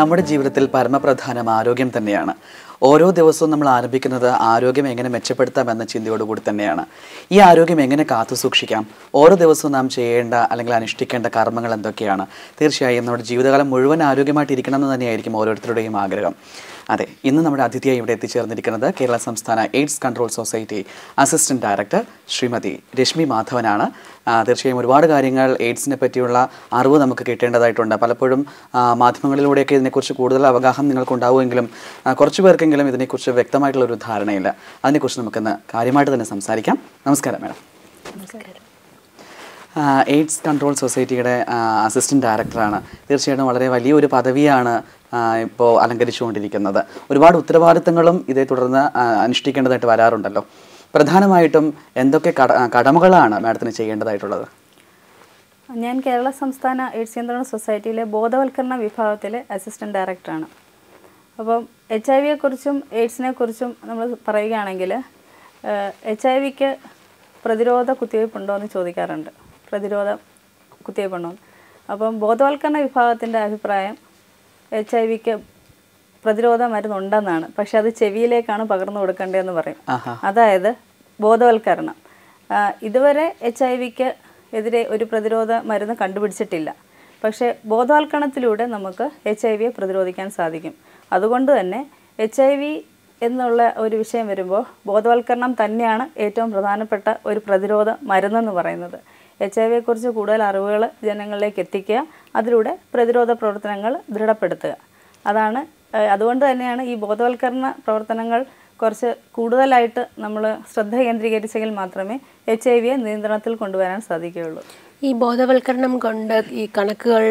നമ്മുടെ ജീവിതത്തിൽ പരമപ്രധാനം ആരോഗ്യം തന്നെയാണ്. ഓരോ ദിവസവും നമ്മൾ ആരംഭിക്കുന്നത് ആരോഗ്യം എങ്ങനെ മെച്ചപ്പെടുത്താം എന്ന ചിന്തയോടുകൂടി തന്നെയാണ്. ഈ ആരോഗ്യം എങ്ങനെ കാത്തു സൂക്ഷിക്കാം? ഓരോ ദിവസവും നാം ചെയ്യേണ്ട അല്ലെങ്കിൽ അനുഷ്ഠിക്കേണ്ട കർമ്മങ്ങൾ എന്തൊക്കെയാണ്? തീർച്ചയായും നമ്മുടെ ജീവിതകാലം മുഴുവൻ ആരോഗ്യമായിട്ട് ഇരിക്കണം എന്ന് തന്നെയായിരിക്കും ഓരോരുത്തരുടെയും ആഗ്രഹം. അതെ ഇന്ന് നമ്മുടെ അതിഥിയായി ഇവിടെ എത്തിച്ചേർന്നിരിക്കുന്നത് കേരള സംസ്ഥാന AIDS control society assistant director Shrimati Rashmi മാധവനാണ്. തീർച്ചയായും ഒരുപാട് കാര്യങ്ങൾ എയ്ഡ്സിനെ പറ്റിയുള്ള അറിവ് നമുക്ക് കിട്ടേണ്ടതായിട്ടുണ്ട്. പലപ്പോഴും മാധ്യമങ്ങളിലൂടെയൊക്കെ ഇതിനെക്കുറിച്ച് കൂടുതൽ അവഗാഹം നിങ്ങൾക്കുണ്ടാവുമെങ്കിലും കുറച്ച് പേർക്കെങ്കിലും ഇതിനെക്കുറിച്ച് വ്യക്തമായിട്ടുള്ള ഒരു ധാരണയില്ല. അതിനെക്കുറിച്ച് നമുക്കിന്ന് കാര്യമായിട്ട് തന്നെ സംസാരിക്കാം. നമസ്കാരം മാഡം. എയ്ഡ്സ് കൺട്രോൾ സൊസൈറ്റിയുടെ അസിസ്റ്റന്റ് ഡയറക്ടറാണ് തീർച്ചയായിട്ടും വളരെ വലിയൊരു പദവിയാണ് ഇപ്പോൾ അലങ്കരിച്ചുകൊണ്ടിരിക്കുന്നത്. ഒരുപാട് ഉത്തരവാദിത്തങ്ങളും ഇതേ തുടർന്ന് അനുഷ്ഠിക്കേണ്ടതായിട്ട് വരാറുണ്ടല്ലോ. പ്രധാനമായിട്ടും എന്തൊക്കെ കട കടമകളാണ് മാഡത്തിന് ചെയ്യേണ്ടതായിട്ടുള്ളത്? ഞാൻ കേരള സംസ്ഥാന എയ്ഡ്സ് നിയന്ത്രണ സൊസൈറ്റിയിലെ ബോധവൽക്കരണ വിഭാഗത്തിലെ അസിസ്റ്റന്റ് ഡയറക്ടറാണ് അപ്പം എച്ച് ഐ വിയെക്കുറിച്ചും എയ്ഡ്സിനെ കുറിച്ചും നമ്മൾ പറയുകയാണെങ്കിൽ എച്ച് ഐ വിക്ക് പ്രതിരോധ കുത്തിവയ്പ്പുണ്ടോ എന്ന് ചോദിക്കാറുണ്ട്. പ്രതിരോധ കുത്തിവയ്പ്പുണ്ടോ? ഉണ്ടോ അപ്പം ബോധവൽക്കരണ വിഭാഗത്തിന്റെ അഭിപ്രായം എച്ച് ഐ വിക്ക് പ്രതിരോധ മരുന്നുണ്ടെന്നാണ്. പക്ഷെ അത് ചെവിയിലേക്കാണ് പകർന്നു കൊടുക്കേണ്ടതെന്ന് പറയും. അതായത് ബോധവൽക്കരണം. ഇതുവരെ എച്ച് ഐ വിക്ക് എതിരെ ഒരു പ്രതിരോധ മരുന്ന് കണ്ടുപിടിച്ചിട്ടില്ല. പക്ഷേ ബോധവൽക്കരണത്തിലൂടെ നമുക്ക് എച്ച് ഐ വിയെ പ്രതിരോധിക്കാൻ സാധിക്കും. അതുകൊണ്ട് തന്നെ എച്ച് ഐ വി എന്നുള്ള ഒരു വിഷയം വരുമ്പോൾ ബോധവൽക്കരണം തന്നെയാണ് ഏറ്റവും പ്രധാനപ്പെട്ട ഒരു പ്രതിരോധ മരുന്നെന്ന് പറയുന്നത്. എച്ച് ഐ വിയെക്കുറിച്ച് കൂടുതൽ അറിവുകൾ ജനങ്ങളിലേക്ക് എത്തിക്കുക അതിലൂടെ പ്രതിരോധ പ്രവർത്തനങ്ങൾ ദൃഢപ്പെടുത്തുക. അതാണ് അതുകൊണ്ട് തന്നെയാണ് ഈ ബോധവൽക്കരണ പ്രവർത്തനങ്ങൾ കുറച്ച് കൂടുതലായിട്ട് നമ്മൾ ശ്രദ്ധ കേന്ദ്രീകരിച്ചെങ്കിൽ മാത്രമേ എച്ച് ഐ വിയെ നിയന്ത്രണത്തിൽ കൊണ്ടുവരാൻ സാധിക്കുകയുള്ളൂ. ഈ ബോധവൽക്കരണം കൊണ്ട് ഈ കണക്കുകൾ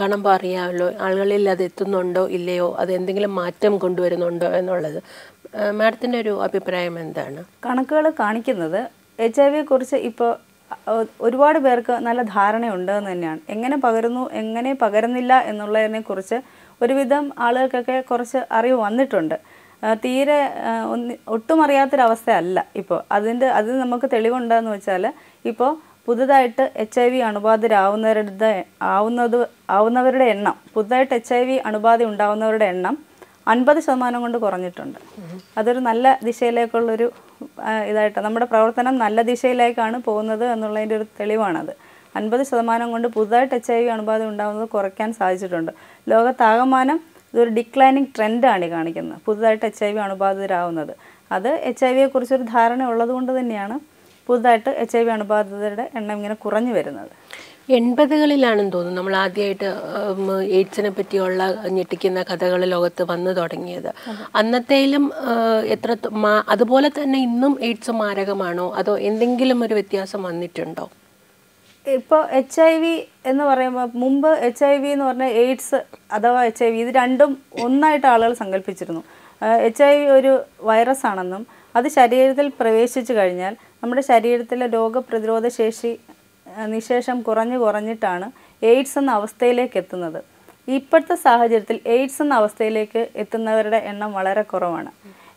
കാണുമ്പോൾ അറിയാമല്ലോ ആളുകളിൽ അത് എത്തുന്നുണ്ടോ ഇല്ലയോ അത് എന്തെങ്കിലും മാറ്റം കൊണ്ടുവരുന്നുണ്ടോ എന്നുള്ളത്. മാഡത്തിന്റെ ഒരു അഭിപ്രായം എന്താണ്? കണക്കുകൾ കാണിക്കുന്നത് എച്ച് ഐ വിയെക്കുറിച്ച് ഇപ്പോൾ ഒരുപാട് പേർക്ക് നല്ല ധാരണയുണ്ട് എന്ന് തന്നെയാണ്. എങ്ങനെ പകരുന്നു എങ്ങനെ പകരുന്നില്ല എന്നുള്ളതിനെ കുറിച്ച് ഒരുവിധം ആളുകൾക്കൊക്കെ കുറച്ച് അറിവ് വന്നിട്ടുണ്ട്. തീരെ ഒന്ന് ഒട്ടും അറിയാത്തൊരവസ്ഥയല്ല ഇപ്പോൾ അതിന്റെ അതിന് നമുക്ക് തെളിവുണ്ടെന്ന് വെച്ചാൽ ഇപ്പോൾ പുതുതായിട്ട് എച്ച് ഐ വി അണുബാധിതരാവുന്നവരുടെ ആവുന്നത് ആവുന്നവരുടെ എണ്ണം പുതുതായിട്ട് എച്ച് ഐ വി അണുബാധ ഉണ്ടാവുന്നവരുടെ എണ്ണം അൻപത് ശതമാനം കൊണ്ട് കുറഞ്ഞിട്ടുണ്ട്. അതൊരു നല്ല ദിശയിലേക്കുള്ളൊരു ഇതായിട്ട് നമ്മുടെ പ്രവർത്തനം നല്ല ദിശയിലേക്കാണ് പോകുന്നത് എന്നുള്ളതിന്റെ ഒരു തെളിവാണത്. അൻപത് ശതമാനം കൊണ്ട് പുതുതായിട്ട് എച്ച് ഐ വി അണുബാധ ഉണ്ടാകുന്നത് കുറയ്ക്കാൻ സാധിച്ചിട്ടുണ്ട്. ലോകത്താകമാനം ഇതൊരു ഡിക്ലൈനിങ് ട്രെൻഡാണ് ഈ കാണിക്കുന്നത്. പുതുതായിട്ട് എച്ച് ഐ വി അണുബാധിതരാവുന്നത്. അത് എച്ച് ഐ വിയെക്കുറിച്ചൊരു ധാരണ ഉള്ളത് കൊണ്ട് തന്നെയാണ് പുതുതായിട്ട് എച്ച് ഐ വി അണുബാധിതരുടെ എണ്ണം ഇങ്ങനെ കുറഞ്ഞു വരുന്നത്. എൺപതുകളിലാണെന്ന് തോന്നുന്നു. നമ്മൾ ആദ്യമായിട്ട് എയ്ഡ്സിനെ പറ്റിയുള്ള ഞെട്ടിക്കുന്ന കഥകൾ ലോകത്ത് വന്നു തുടങ്ങിയത്. അന്നത്തേലും എത്ര അതുപോലെ തന്നെ ഇന്നും എയ്ഡ്സ് മാരകമാണോ? അതോ എന്തെങ്കിലും ഒരു വ്യത്യാസം വന്നിട്ടുണ്ടോ? ഇപ്പോൾ എച്ച് ഐ വി എന്ന് പറയുമ്പോൾ മുമ്പ് എച്ച് ഐ വി എന്ന് പറഞ്ഞാൽ എയ്ഡ്സ് അഥവാ എച്ച് ഐ വി ഇത് രണ്ടും ഒന്നായിട്ട് ആളുകൾ സങ്കല്പിച്ചിരുന്നു. എച്ച് ഐ വി ഒരു വൈറസ് ആണെന്നും അത് ശരീരത്തിൽ പ്രവേശിച്ചു കഴിഞ്ഞാൽ നമ്മുടെ ശരീരത്തിലെ രോഗപ്രതിരോധ ശേഷി നിശേഷം കുറഞ്ഞു കുറഞ്ഞിട്ടാണ് എയ്ഡ്സ് എന്ന അവസ്ഥയിലേക്ക് എത്തുന്നത്. ഇപ്പോഴത്തെ സാഹചര്യത്തിൽ എയ്ഡ്സ് എന്ന അവസ്ഥയിലേക്ക് എത്തുന്നവരുടെ എണ്ണം വളരെ കുറവാണ്.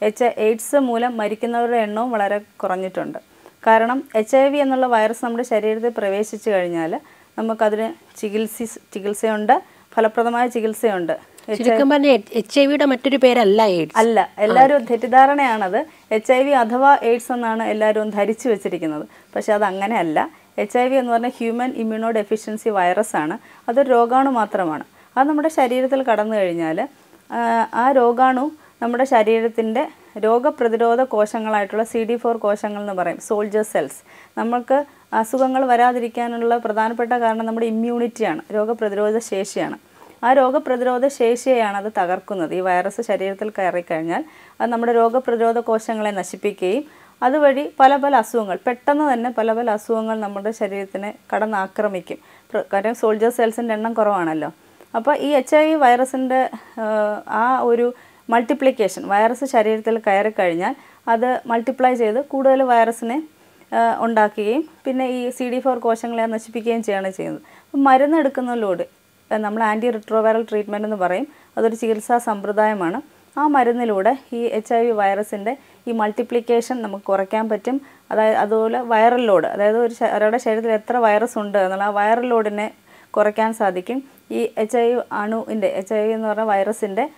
എച്ച് എയ്ഡ്സ് മൂലം മരിക്കുന്നവരുടെ എണ്ണവും വളരെ കുറഞ്ഞിട്ടുണ്ട്. കാരണം എച്ച് ഐ വി എന്നുള്ള വൈറസ് നമ്മുടെ ശരീരത്തിൽ പ്രവേശിച്ചു കഴിഞ്ഞാൽ നമുക്കതിന് ചികിത്സ ചികിത്സയുണ്ട് ഫലപ്രദമായ ചികിത്സയുണ്ട്. ചുരുക്കം പറഞ്ഞ എച്ച് ഐ വിയുടെ മറ്റൊരു പേരല്ല എയ്ഡ്സ് അല്ല എല്ലാവരും തെറ്റിദ്ധാരണയാണത്. എച്ച് ഐ വി അഥവാ എയ്ഡ്സ് എന്നാണ് എല്ലാവരും ധരിച്ചു വെച്ചിരിക്കുന്നത്. പക്ഷെ അത് അങ്ങനെയല്ല എച്ച് ഐ വി എന്ന് പറഞ്ഞാൽ ഹ്യൂമൻ ഇമ്മ്യൂണോ ഡെഫിഷ്യൻസി വൈറസ് ആണ്. അതൊരു രോഗാണു മാത്രമാണ്. അത് നമ്മുടെ ശരീരത്തിൽ കടന്നു കഴിഞ്ഞാൽ ആ രോഗാണു നമ്മുടെ ശരീരത്തിന്റെ രോഗപ്രതിരോധ കോശങ്ങളായിട്ടുള്ള സി ഡി ഫോർ കോശങ്ങൾ എന്ന് പറയും സോൾജർ സെൽസ് നമ്മൾക്ക് അസുഖങ്ങൾ വരാതിരിക്കാനുള്ള പ്രധാനപ്പെട്ട കാരണം നമ്മുടെ ഇമ്മ്യൂണിറ്റിയാണ് രോഗപ്രതിരോധ ശേഷിയാണ്. ആ രോഗപ്രതിരോധ ശേഷിയെയാണ് അത് തകർക്കുന്നത്. ഈ വൈറസ് ശരീരത്തിൽ കയറിക്കഴിഞ്ഞാൽ അത് നമ്മുടെ രോഗപ്രതിരോധ കോശങ്ങളെ നശിപ്പിക്കുകയും അതുവഴി പല പല അസുഖങ്ങൾ പെട്ടെന്ന് തന്നെ പല പല അസുഖങ്ങൾ നമ്മുടെ ശരീരത്തിനെ കടന്നാക്രമിക്കും. കാര്യം സോൾജർ സെൽസിന്റെ എണ്ണം കുറവാണല്ലോ. അപ്പോൾ ഈ എച്ച് ഐ വി വൈറസിന്റെ ആ ഒരു മൾട്ടിപ്ലിക്കേഷൻ വൈറസ് ശരീരത്തിൽ കയറി കഴിഞ്ഞാൽ അത് മൾട്ടിപ്ലൈ ചെയ്ത് കൂടുതൽ വൈറസിനെ ഉണ്ടാക്കുകയും പിന്നെ ഈ സി ഡി ഫോർ കോശങ്ങളെ നശിപ്പിക്കുകയും ചെയ്യുകയാണ് ചെയ്യുന്നത്. അപ്പം മരുന്ന് എടുക്കുന്നതിലൂടെ ആ, നമ്മൾ ആന്റി റിട്രോവൈറൽ ട്രീറ്റ്മെന്റ് എന്ന് പറയും. അതൊരു ചികിത്സാ സമ്പ്രദായമാണ്. ആ മരുന്നിലൂടെ ഈ എച്ച് ഐ വി വൈറസിന്റെ ഈ മൾട്ടിപ്ലിക്കേഷൻ നമുക്ക് കുറയ്ക്കാൻ പറ്റും. അതായത് അതുപോലെ വൈറൽ ലോഡ് അതായത് ഒരു ഒരാളുടെ ശരീരത്തിൽ എത്ര വൈറസ് ഉണ്ട് എന്നുള്ള ആ വൈറൽ ലോഡിനെ കുറയ്ക്കാൻ സാധിക്കും. ഈ എച്ച് ഐ അണുവിന്റെ എച്ച് ഐ വി എന്ന് പറഞ്ഞ വൈറസിന്റെ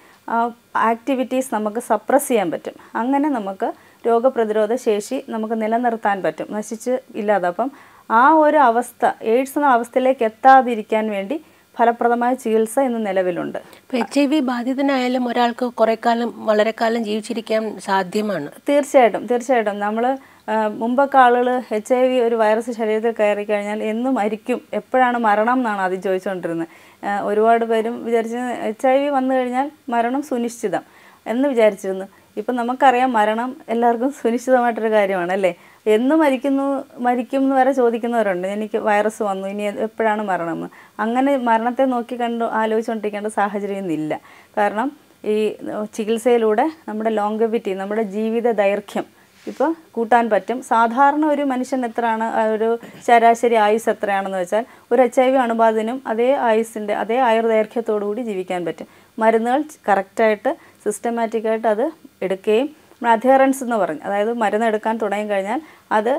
ആക്ടിവിറ്റീസ് നമുക്ക് സപ്രസ് ചെയ്യാൻ പറ്റും. അങ്ങനെ നമുക്ക് രോഗപ്രതിരോധ ശേഷി നമുക്ക് നിലനിർത്താൻ പറ്റും. നശിച്ച് ഇല്ലാതെ. അപ്പം ആ ഒരു അവസ്ഥ എയ്ഡ്സ് എന്ന അവസ്ഥയിലേക്ക് എത്താതിരിക്കാൻ വേണ്ടി ഫലപ്രദമായ ചികിത്സ ഇന്ന് നിലവിലുണ്ട്. എച്ച് ഐ വി ബാധിതനായാലും ഒരാൾക്ക് കുറെ കാലം വളരെ കാലം ജീവിച്ചിരിക്കാൻ സാധ്യമാണ്. തീർച്ചയായിട്ടും തീർച്ചയായിട്ടും. നമ്മൾ മുമ്പൊക്കെ ആളുകൾ എച്ച് ഐ വി ഒരു വൈറസ് ശരീരത്തിൽ കയറി കഴിഞ്ഞാൽ എന്നും മരിക്കും. എപ്പോഴാണ് മരണം എന്നാണ് ആദ്യം ചോദിച്ചുകൊണ്ടിരുന്നത് ഒരുപാട് പേരും വിചാരിച്ചു എച്ച് ഐ വി വന്നു കഴിഞ്ഞാൽ മരണം സുനിശ്ചിതം എന്ന് വിചാരിച്ചിരുന്നു. ഇപ്പം നമുക്കറിയാം മരണം എല്ലാവർക്കും സുനിശ്ചിതമായിട്ടൊരു കാര്യമാണ് അല്ലേ? എന്ന് മരിക്കുന്നു മരിക്കും എന്ന് വരെ ചോദിക്കുന്നവരുണ്ട്. എനിക്ക് വൈറസ് വന്നു ഇനി എപ്പോഴാണ് മരണം എന്ന് അങ്ങനെ മരണത്തെ നോക്കി കണ്ടു ആലോചിച്ചുകൊണ്ടിരിക്കേണ്ട സാഹചര്യം ഇന്നില്ല കാരണം ഈ ചികിത്സയിലൂടെ നമ്മുടെ ലോങ്കവിറ്റി നമ്മുടെ ജീവിത ദൈർഘ്യം ഇപ്പോൾ കൂട്ടാൻ പറ്റും. സാധാരണ ഒരു മനുഷ്യൻ എത്രയാണ് ഒരു ശരാശരി ആയുസ് എത്രയാണെന്ന് വെച്ചാൽ ഒരു എച്ച് ഐ വി അണുബാധനും അതേ ആയുസിന്റെ അതേ ആയുർദൈർഘ്യത്തോടു കൂടി ജീവിക്കാൻ പറ്റും. മരുന്നുകൾ കറക്റ്റായിട്ട് സിസ്റ്റമാറ്റിക്കായിട്ട് അത് എടുക്കുകയും നമ്മൾ അധിയറൻസ് എന്ന് പറഞ്ഞു. അതായത് മരുന്ന് എടുക്കാൻ തുടങ്ങി കഴിഞ്ഞാൽ അത്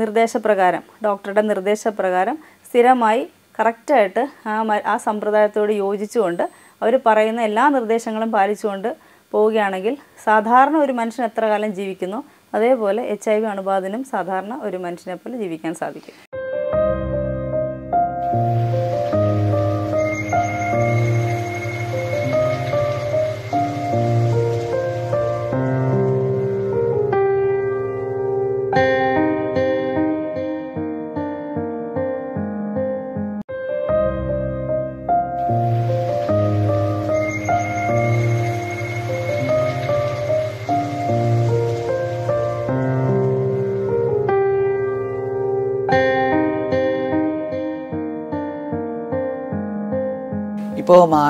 നിർദ്ദേശപ്രകാരം ഡോക്ടറുടെ നിർദ്ദേശപ്രകാരം സ്ഥിരമായി കറക്റ്റായിട്ട് ആ ആ സമ്പ്രദായത്തോട് യോജിച്ചുകൊണ്ട് അവർ പറയുന്ന എല്ലാ നിർദ്ദേശങ്ങളും പാലിച്ചുകൊണ്ട് പോവുകയാണെങ്കിൽ സാധാരണ ഒരു മനുഷ്യൻ എത്ര കാലം ജീവിക്കുന്നു? അതേപോലെ എച്ച് ഐ വി അണുബാധനും സാധാരണ ഒരു മനുഷ്യനെ പോലെ ജീവിക്കാൻ സാധിക്കും.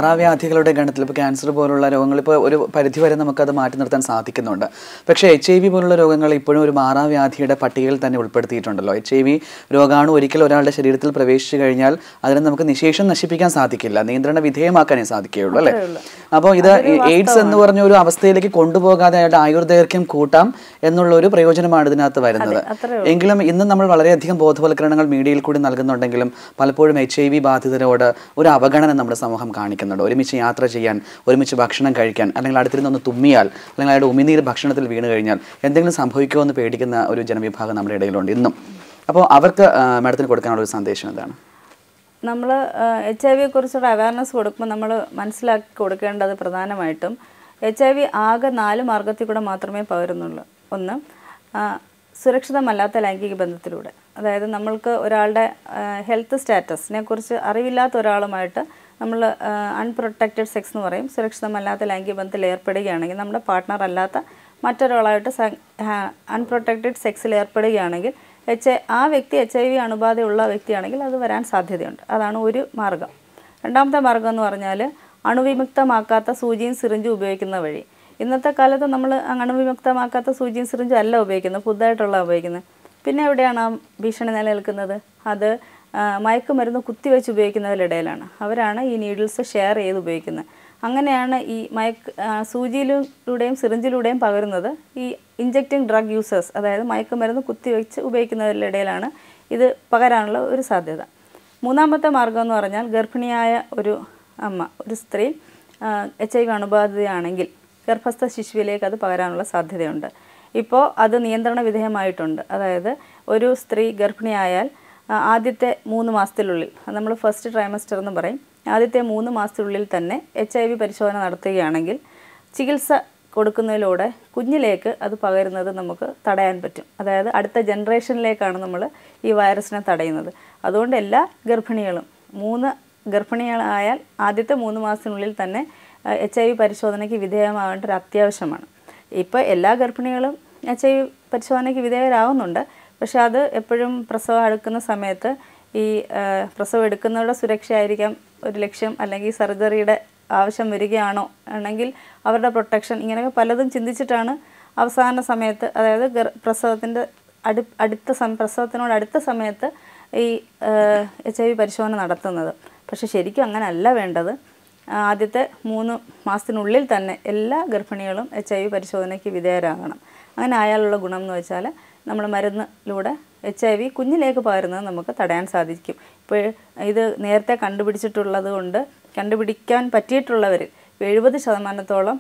മാറാവ്യാധികളുടെ ഗണത്തിൽ ഇപ്പോൾ ക്യാൻസർ പോലുള്ള രോഗങ്ങൾ ഇപ്പോൾ ഒരു പരിധി പരിധിവരെ നമുക്കത് മാറ്റി നിർത്താൻ സാധിക്കുന്നുണ്ട്. പക്ഷേ എച്ച് ഐ വി പോലുള്ള രോഗങ്ങൾ ഇപ്പോഴും ഒരു മാറാവ്യാധിയുടെ പട്ടികയിൽ തന്നെ ഉൾപ്പെടുത്തിയിട്ടുണ്ടല്ലോ. എച്ച് ഐ വി രോഗാണു ഒരിക്കൽ ഒരാളുടെ ശരീരത്തിൽ പ്രവേശിച്ചു കഴിഞ്ഞാൽ അതിനെ നമുക്ക് നിശേഷം നശിപ്പിക്കാൻ സാധിക്കില്ല. നിയന്ത്രണ വിധേയമാക്കാനേ സാധിക്കുകയുള്ളൂ അല്ലേ? അപ്പോൾ ഇത് എയ്ഡ്സ് എന്ന് പറഞ്ഞ ഒരു അവസ്ഥയിലേക്ക് കൊണ്ടുപോകാതെ അയാളുടെ ആയുർദൈർഘ്യം കൂട്ടാം എന്നുള്ള ഒരു പ്രയോജനമാണ് ഇതിനകത്ത് വരുന്നത്. എങ്കിലും ഇന്ന് നമ്മൾ വളരെയധികം ബോധവൽക്കരണങ്ങൾ മീഡിയയിൽ കൂടി നൽകുന്നുണ്ടെങ്കിലും പലപ്പോഴും എച്ച് ഐ വി ബാധിതരോട് ഒരു അവഗണന നമ്മുടെ സമൂഹം കാണിക്കുന്നുണ്ട്. ഒരുമിച്ച് യാത്ര ചെയ്യാൻ ഒരുമിച്ച് ഭക്ഷണം കഴിക്കാൻ അല്ലെങ്കിൽ അടുത്തിരുന്നൊന്ന് തുമ്മിയാൽ അല്ലെങ്കിൽ അയാളുടെ ഉമിനീര് ഭക്ഷണത്തിൽ വീണ് കഴിഞ്ഞാൽ എന്തെങ്കിലും സംഭവിക്കുമോ എന്ന് പേടിക്കുന്ന ഒരു ജനവിഭാഗം നമ്മുടെ ഇടയിലുണ്ട് ഇന്നും. അപ്പോൾ അവർക്ക് മാഡത്തിന് കൊടുക്കാനുള്ള ഒരു സന്ദേശം എന്താണ്? നമ്മൾ എച്ച് ഐ വിയെ കുറിച്ചുള്ള അവയർനെസ് കൊടുക്കുമ്പോൾ നമ്മൾ മനസ്സിലാക്കി കൊടുക്കേണ്ടത് പ്രധാനമായിട്ടും എച്ച് ഐ വി ആകെ നാല് മാർഗത്തിൽ കൂടെ മാത്രമേ പകരുന്നുള്ളൂ. ഒന്ന് സുരക്ഷിതമല്ലാത്ത ലൈംഗിക ബന്ധത്തിലൂടെ. അതായത് നമ്മൾക്ക് ഒരാളുടെ ഹെൽത്ത് സ്റ്റാറ്റസിനെ കുറിച്ച് അറിവില്ലാത്ത ഒരാളുമായിട്ട് നമ്മൾ അൺപ്രൊട്ടക്റ്റഡ് സെക്സ് എന്ന് പറയും. സുരക്ഷിതമല്ലാത്ത ലൈംഗിക ബന്ധത്തിൽ ഏർപ്പെടുകയാണെങ്കിൽ നമ്മുടെ പാർട്ട്ണർ അല്ലാത്ത മറ്റൊരാളായിട്ട് അൺപ്രൊട്ടക്റ്റഡ് സെക്സിൽ ഏർപ്പെടുകയാണെങ്കിൽ എച്ച് ആ വ്യക്തി എച്ച് ഐ വി അണുബാധയുള്ള വ്യക്തിയാണെങ്കിൽ അത് വരാൻ സാധ്യതയുണ്ട്. അതാണ് ഒരു മാർഗം. രണ്ടാമത്തെ മാർഗം എന്ന് പറഞ്ഞാൽ അണുവിമുക്തമാക്കാത്ത സൂചിയും സിറിഞ്ചും ഉപയോഗിക്കുന്ന വഴി. ഇന്നത്തെ കാലത്ത് നമ്മൾ അണുവിമുക്തമാക്കാത്ത സൂചിയും സിറിഞ്ചും അല്ല ഉപയോഗിക്കുന്നത് പുതുതായിട്ടുള്ള ഉപയോഗിക്കുന്നത്. പിന്നെ എവിടെയാണ് ആ ഭീഷണി നിലനിൽക്കുന്നത്? അത് മയക്കുമരുന്ന് കുത്തിവെച്ച് ഉപയോഗിക്കുന്നവരിടയിലാണ് അവരാണ് ഈ നീഡിൽസ് ഷെയർ ചെയ്ത് ഉപയോഗിക്കുന്നത്. അങ്ങനെയാണ് ഈ മയക്ക് സൂചിയിലൂടെയും സിറിഞ്ചിലൂടെയും പകരുന്നത് ഈ ഇഞ്ചക്റ്റിംഗ് ഡ്രഗ് യൂസേഴ്സ് അതായത് മയക്കുമരുന്ന് കുത്തിവെച്ച് ഉപയോഗിക്കുന്നവരുടെ ഇടയിലാണ് ഇത് പകരാനുള്ള ഒരു സാധ്യത. മൂന്നാമത്തെ മാർഗം എന്ന് പറഞ്ഞാൽ ഗർഭിണിയായ ഒരു അമ്മ ഒരു സ്ത്രീ എച്ച് ഐ വി അണുബാധിതയാണെങ്കിൽ ഗർഭസ്ഥ ശിശുവിലേക്ക് അത് പകരാനുള്ള സാധ്യതയുണ്ട്. ഇപ്പോൾ അത് നിയന്ത്രണ വിധേയമായിട്ടുണ്ട്. അതായത് ഒരു സ്ത്രീ ഗർഭിണിയായാൽ ആദ്യത്തെ മൂന്ന് മാസത്തിലുള്ളിൽ നമ്മൾ ഫസ്റ്റ് ട്രൈമസ്റ്റർ എന്ന് പറയും. ആദ്യത്തെ മൂന്ന് മാസത്തിനുള്ളിൽ തന്നെ എച്ച് ഐ വി പരിശോധന നടത്തുകയാണെങ്കിൽ ചികിത്സ കൊടുക്കുന്നതിലൂടെ കുഞ്ഞിലേക്ക് അത് പകരുന്നത് നമുക്ക് തടയാൻ പറ്റും. അതായത് അടുത്ത ജനറേഷനിലേക്കാണ് നമ്മൾ ഈ വൈറസിനെ തടയുന്നത്. അതുകൊണ്ട് എല്ലാ ഗർഭിണികളും മൂന്ന് ഗർഭിണികളായാൽ ആദ്യത്തെ മൂന്ന് മാസത്തിനുള്ളിൽ തന്നെ എച്ച് ഐ വി പരിശോധനയ്ക്ക് വിധേയമാകേണ്ട ഒരു അത്യാവശ്യമാണ്. ഇപ്പോൾ എല്ലാ ഗർഭിണികളും എച്ച് ഐ വി പരിശോധനയ്ക്ക് വിധേയരാകുന്നുണ്ട് പക്ഷെ അത് എപ്പോഴും പ്രസവം അടുക്കുന്ന സമയത്ത് ഈ പ്രസവം എടുക്കുന്നവരുടെ സുരക്ഷയായിരിക്കാം. ഒരു ലക്ഷ്യം അല്ലെങ്കിൽ സർജറിയുടെ ആവശ്യം വരികയാണോ? ആണെങ്കിൽ അവരുടെ പ്രൊട്ടക്ഷൻ ഇങ്ങനെയൊക്കെ പലതും ചിന്തിച്ചിട്ടാണ് അവസാന സമയത്ത് അതായത് പ്രസവത്തിന്റെ അടു അടുത്ത സം പ്രസവത്തിനോട് അടുത്ത സമയത്ത് ഈ എച്ച് ഐ വി പരിശോധന നടത്തുന്നത്. പക്ഷെ ശരിക്കും അങ്ങനെയല്ല വേണ്ടത്. ആദ്യത്തെ മൂന്ന് മാസത്തിനുള്ളിൽ തന്നെ എല്ലാ ഗർഭിണികളും എച്ച് ഐ വി പരിശോധനയ്ക്ക് വിധേയരാകണം. അങ്ങനെ ആയാലുള്ള ഗുണം എന്ന് വെച്ചാൽ നമ്മൾ മരുന്നിലൂടെ എച്ച് ഐ വി കുഞ്ഞിലേക്ക് പകരുന്നത് നമുക്ക് തടയാൻ സാധിക്കും. ഇപ്പോൾ ഇത് നേരത്തെ കണ്ടുപിടിച്ചിട്ടുള്ളത് കൊണ്ട് കണ്ടുപിടിക്കാൻ പറ്റിയിട്ടുള്ളവരിൽ എഴുപത് ശതമാനത്തോളം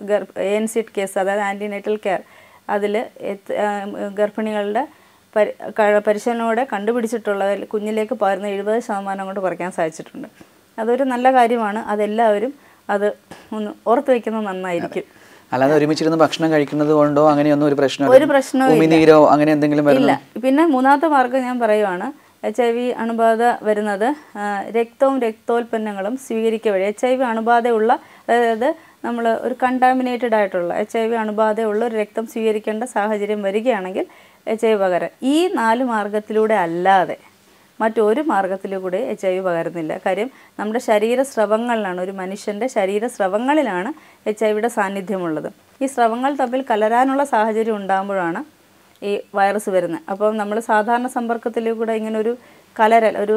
ഗർഭ എ എൻ സിഡ് കേസ് അതായത് ആന്റിനേറ്റൽ കെയർ അതിൽ ഗർഭിണികളുടെ പരിശോധനയോടെ കണ്ടുപിടിച്ചിട്ടുള്ളവരിൽ കുഞ്ഞിലേക്ക് പകരുന്ന എഴുപത് ശതമാനം കൊണ്ട് കുറയ്ക്കാൻ സാധിച്ചിട്ടുണ്ട്. അതൊരു നല്ല കാര്യമാണ്. അതെല്ലാവരും അത് ഒന്ന് ഓർത്ത് വയ്ക്കുന്നത് നന്നായിരിക്കും. അല്ലാതെ ഒരുമിച്ചിരുന്ന് ഭക്ഷണം കഴിക്കുന്നത് കൊണ്ടോ അങ്ങനെയൊന്നും ഒരു പ്രശ്നം ഒരു പ്രശ്നവും ഉമിനീരോ അങ്ങനെ എന്തെങ്കിലും ഇല്ല. പിന്നെ മൂന്നാമത്തെ മാർഗം ഞാൻ പറയുവാണ്. എച്ച് ഐ വി അണുബാധ വരുന്നത് രക്തവും രക്തോൽപ്പന്നങ്ങളും സ്വീകരിക്കുക വഴി. എച്ച് ഐ വി അണുബാധയുള്ള അതായത് നമ്മൾ ഒരു കണ്ടാമിനേറ്റഡ് ആയിട്ടുള്ള എച്ച് ഐ വി അണുബാധയുള്ള ഒരു രക്തം സ്വീകരിക്കേണ്ട സാഹചര്യം വരികയാണെങ്കിൽ എച്ച് ഐ വി പകരം ഈ നാല് മാർഗത്തിലൂടെ അല്ലാതെ മറ്റൊരു മാർഗത്തിലൂടെ എച്ച് ഐ വി പകരുന്നില്ല. കാര്യം നമ്മുടെ ശരീര സ്രവങ്ങളിലാണ് ഒരു മനുഷ്യന്റെ ശരീര സ്രവങ്ങളിലാണ് എച്ച് ഐ വിയുടെ സാന്നിധ്യമുള്ളത്. ഈ സ്രവങ്ങൾ തമ്മിൽ കലരാനുള്ള സാഹചര്യം ഉണ്ടാകുമ്പോഴാണ് ഈ വൈറസ് വരുന്നത്. അപ്പം നമ്മൾ സാധാരണ സമ്പർക്കത്തിലൂടെ ഇങ്ങനെ ഒരു കലരൽ ഒരു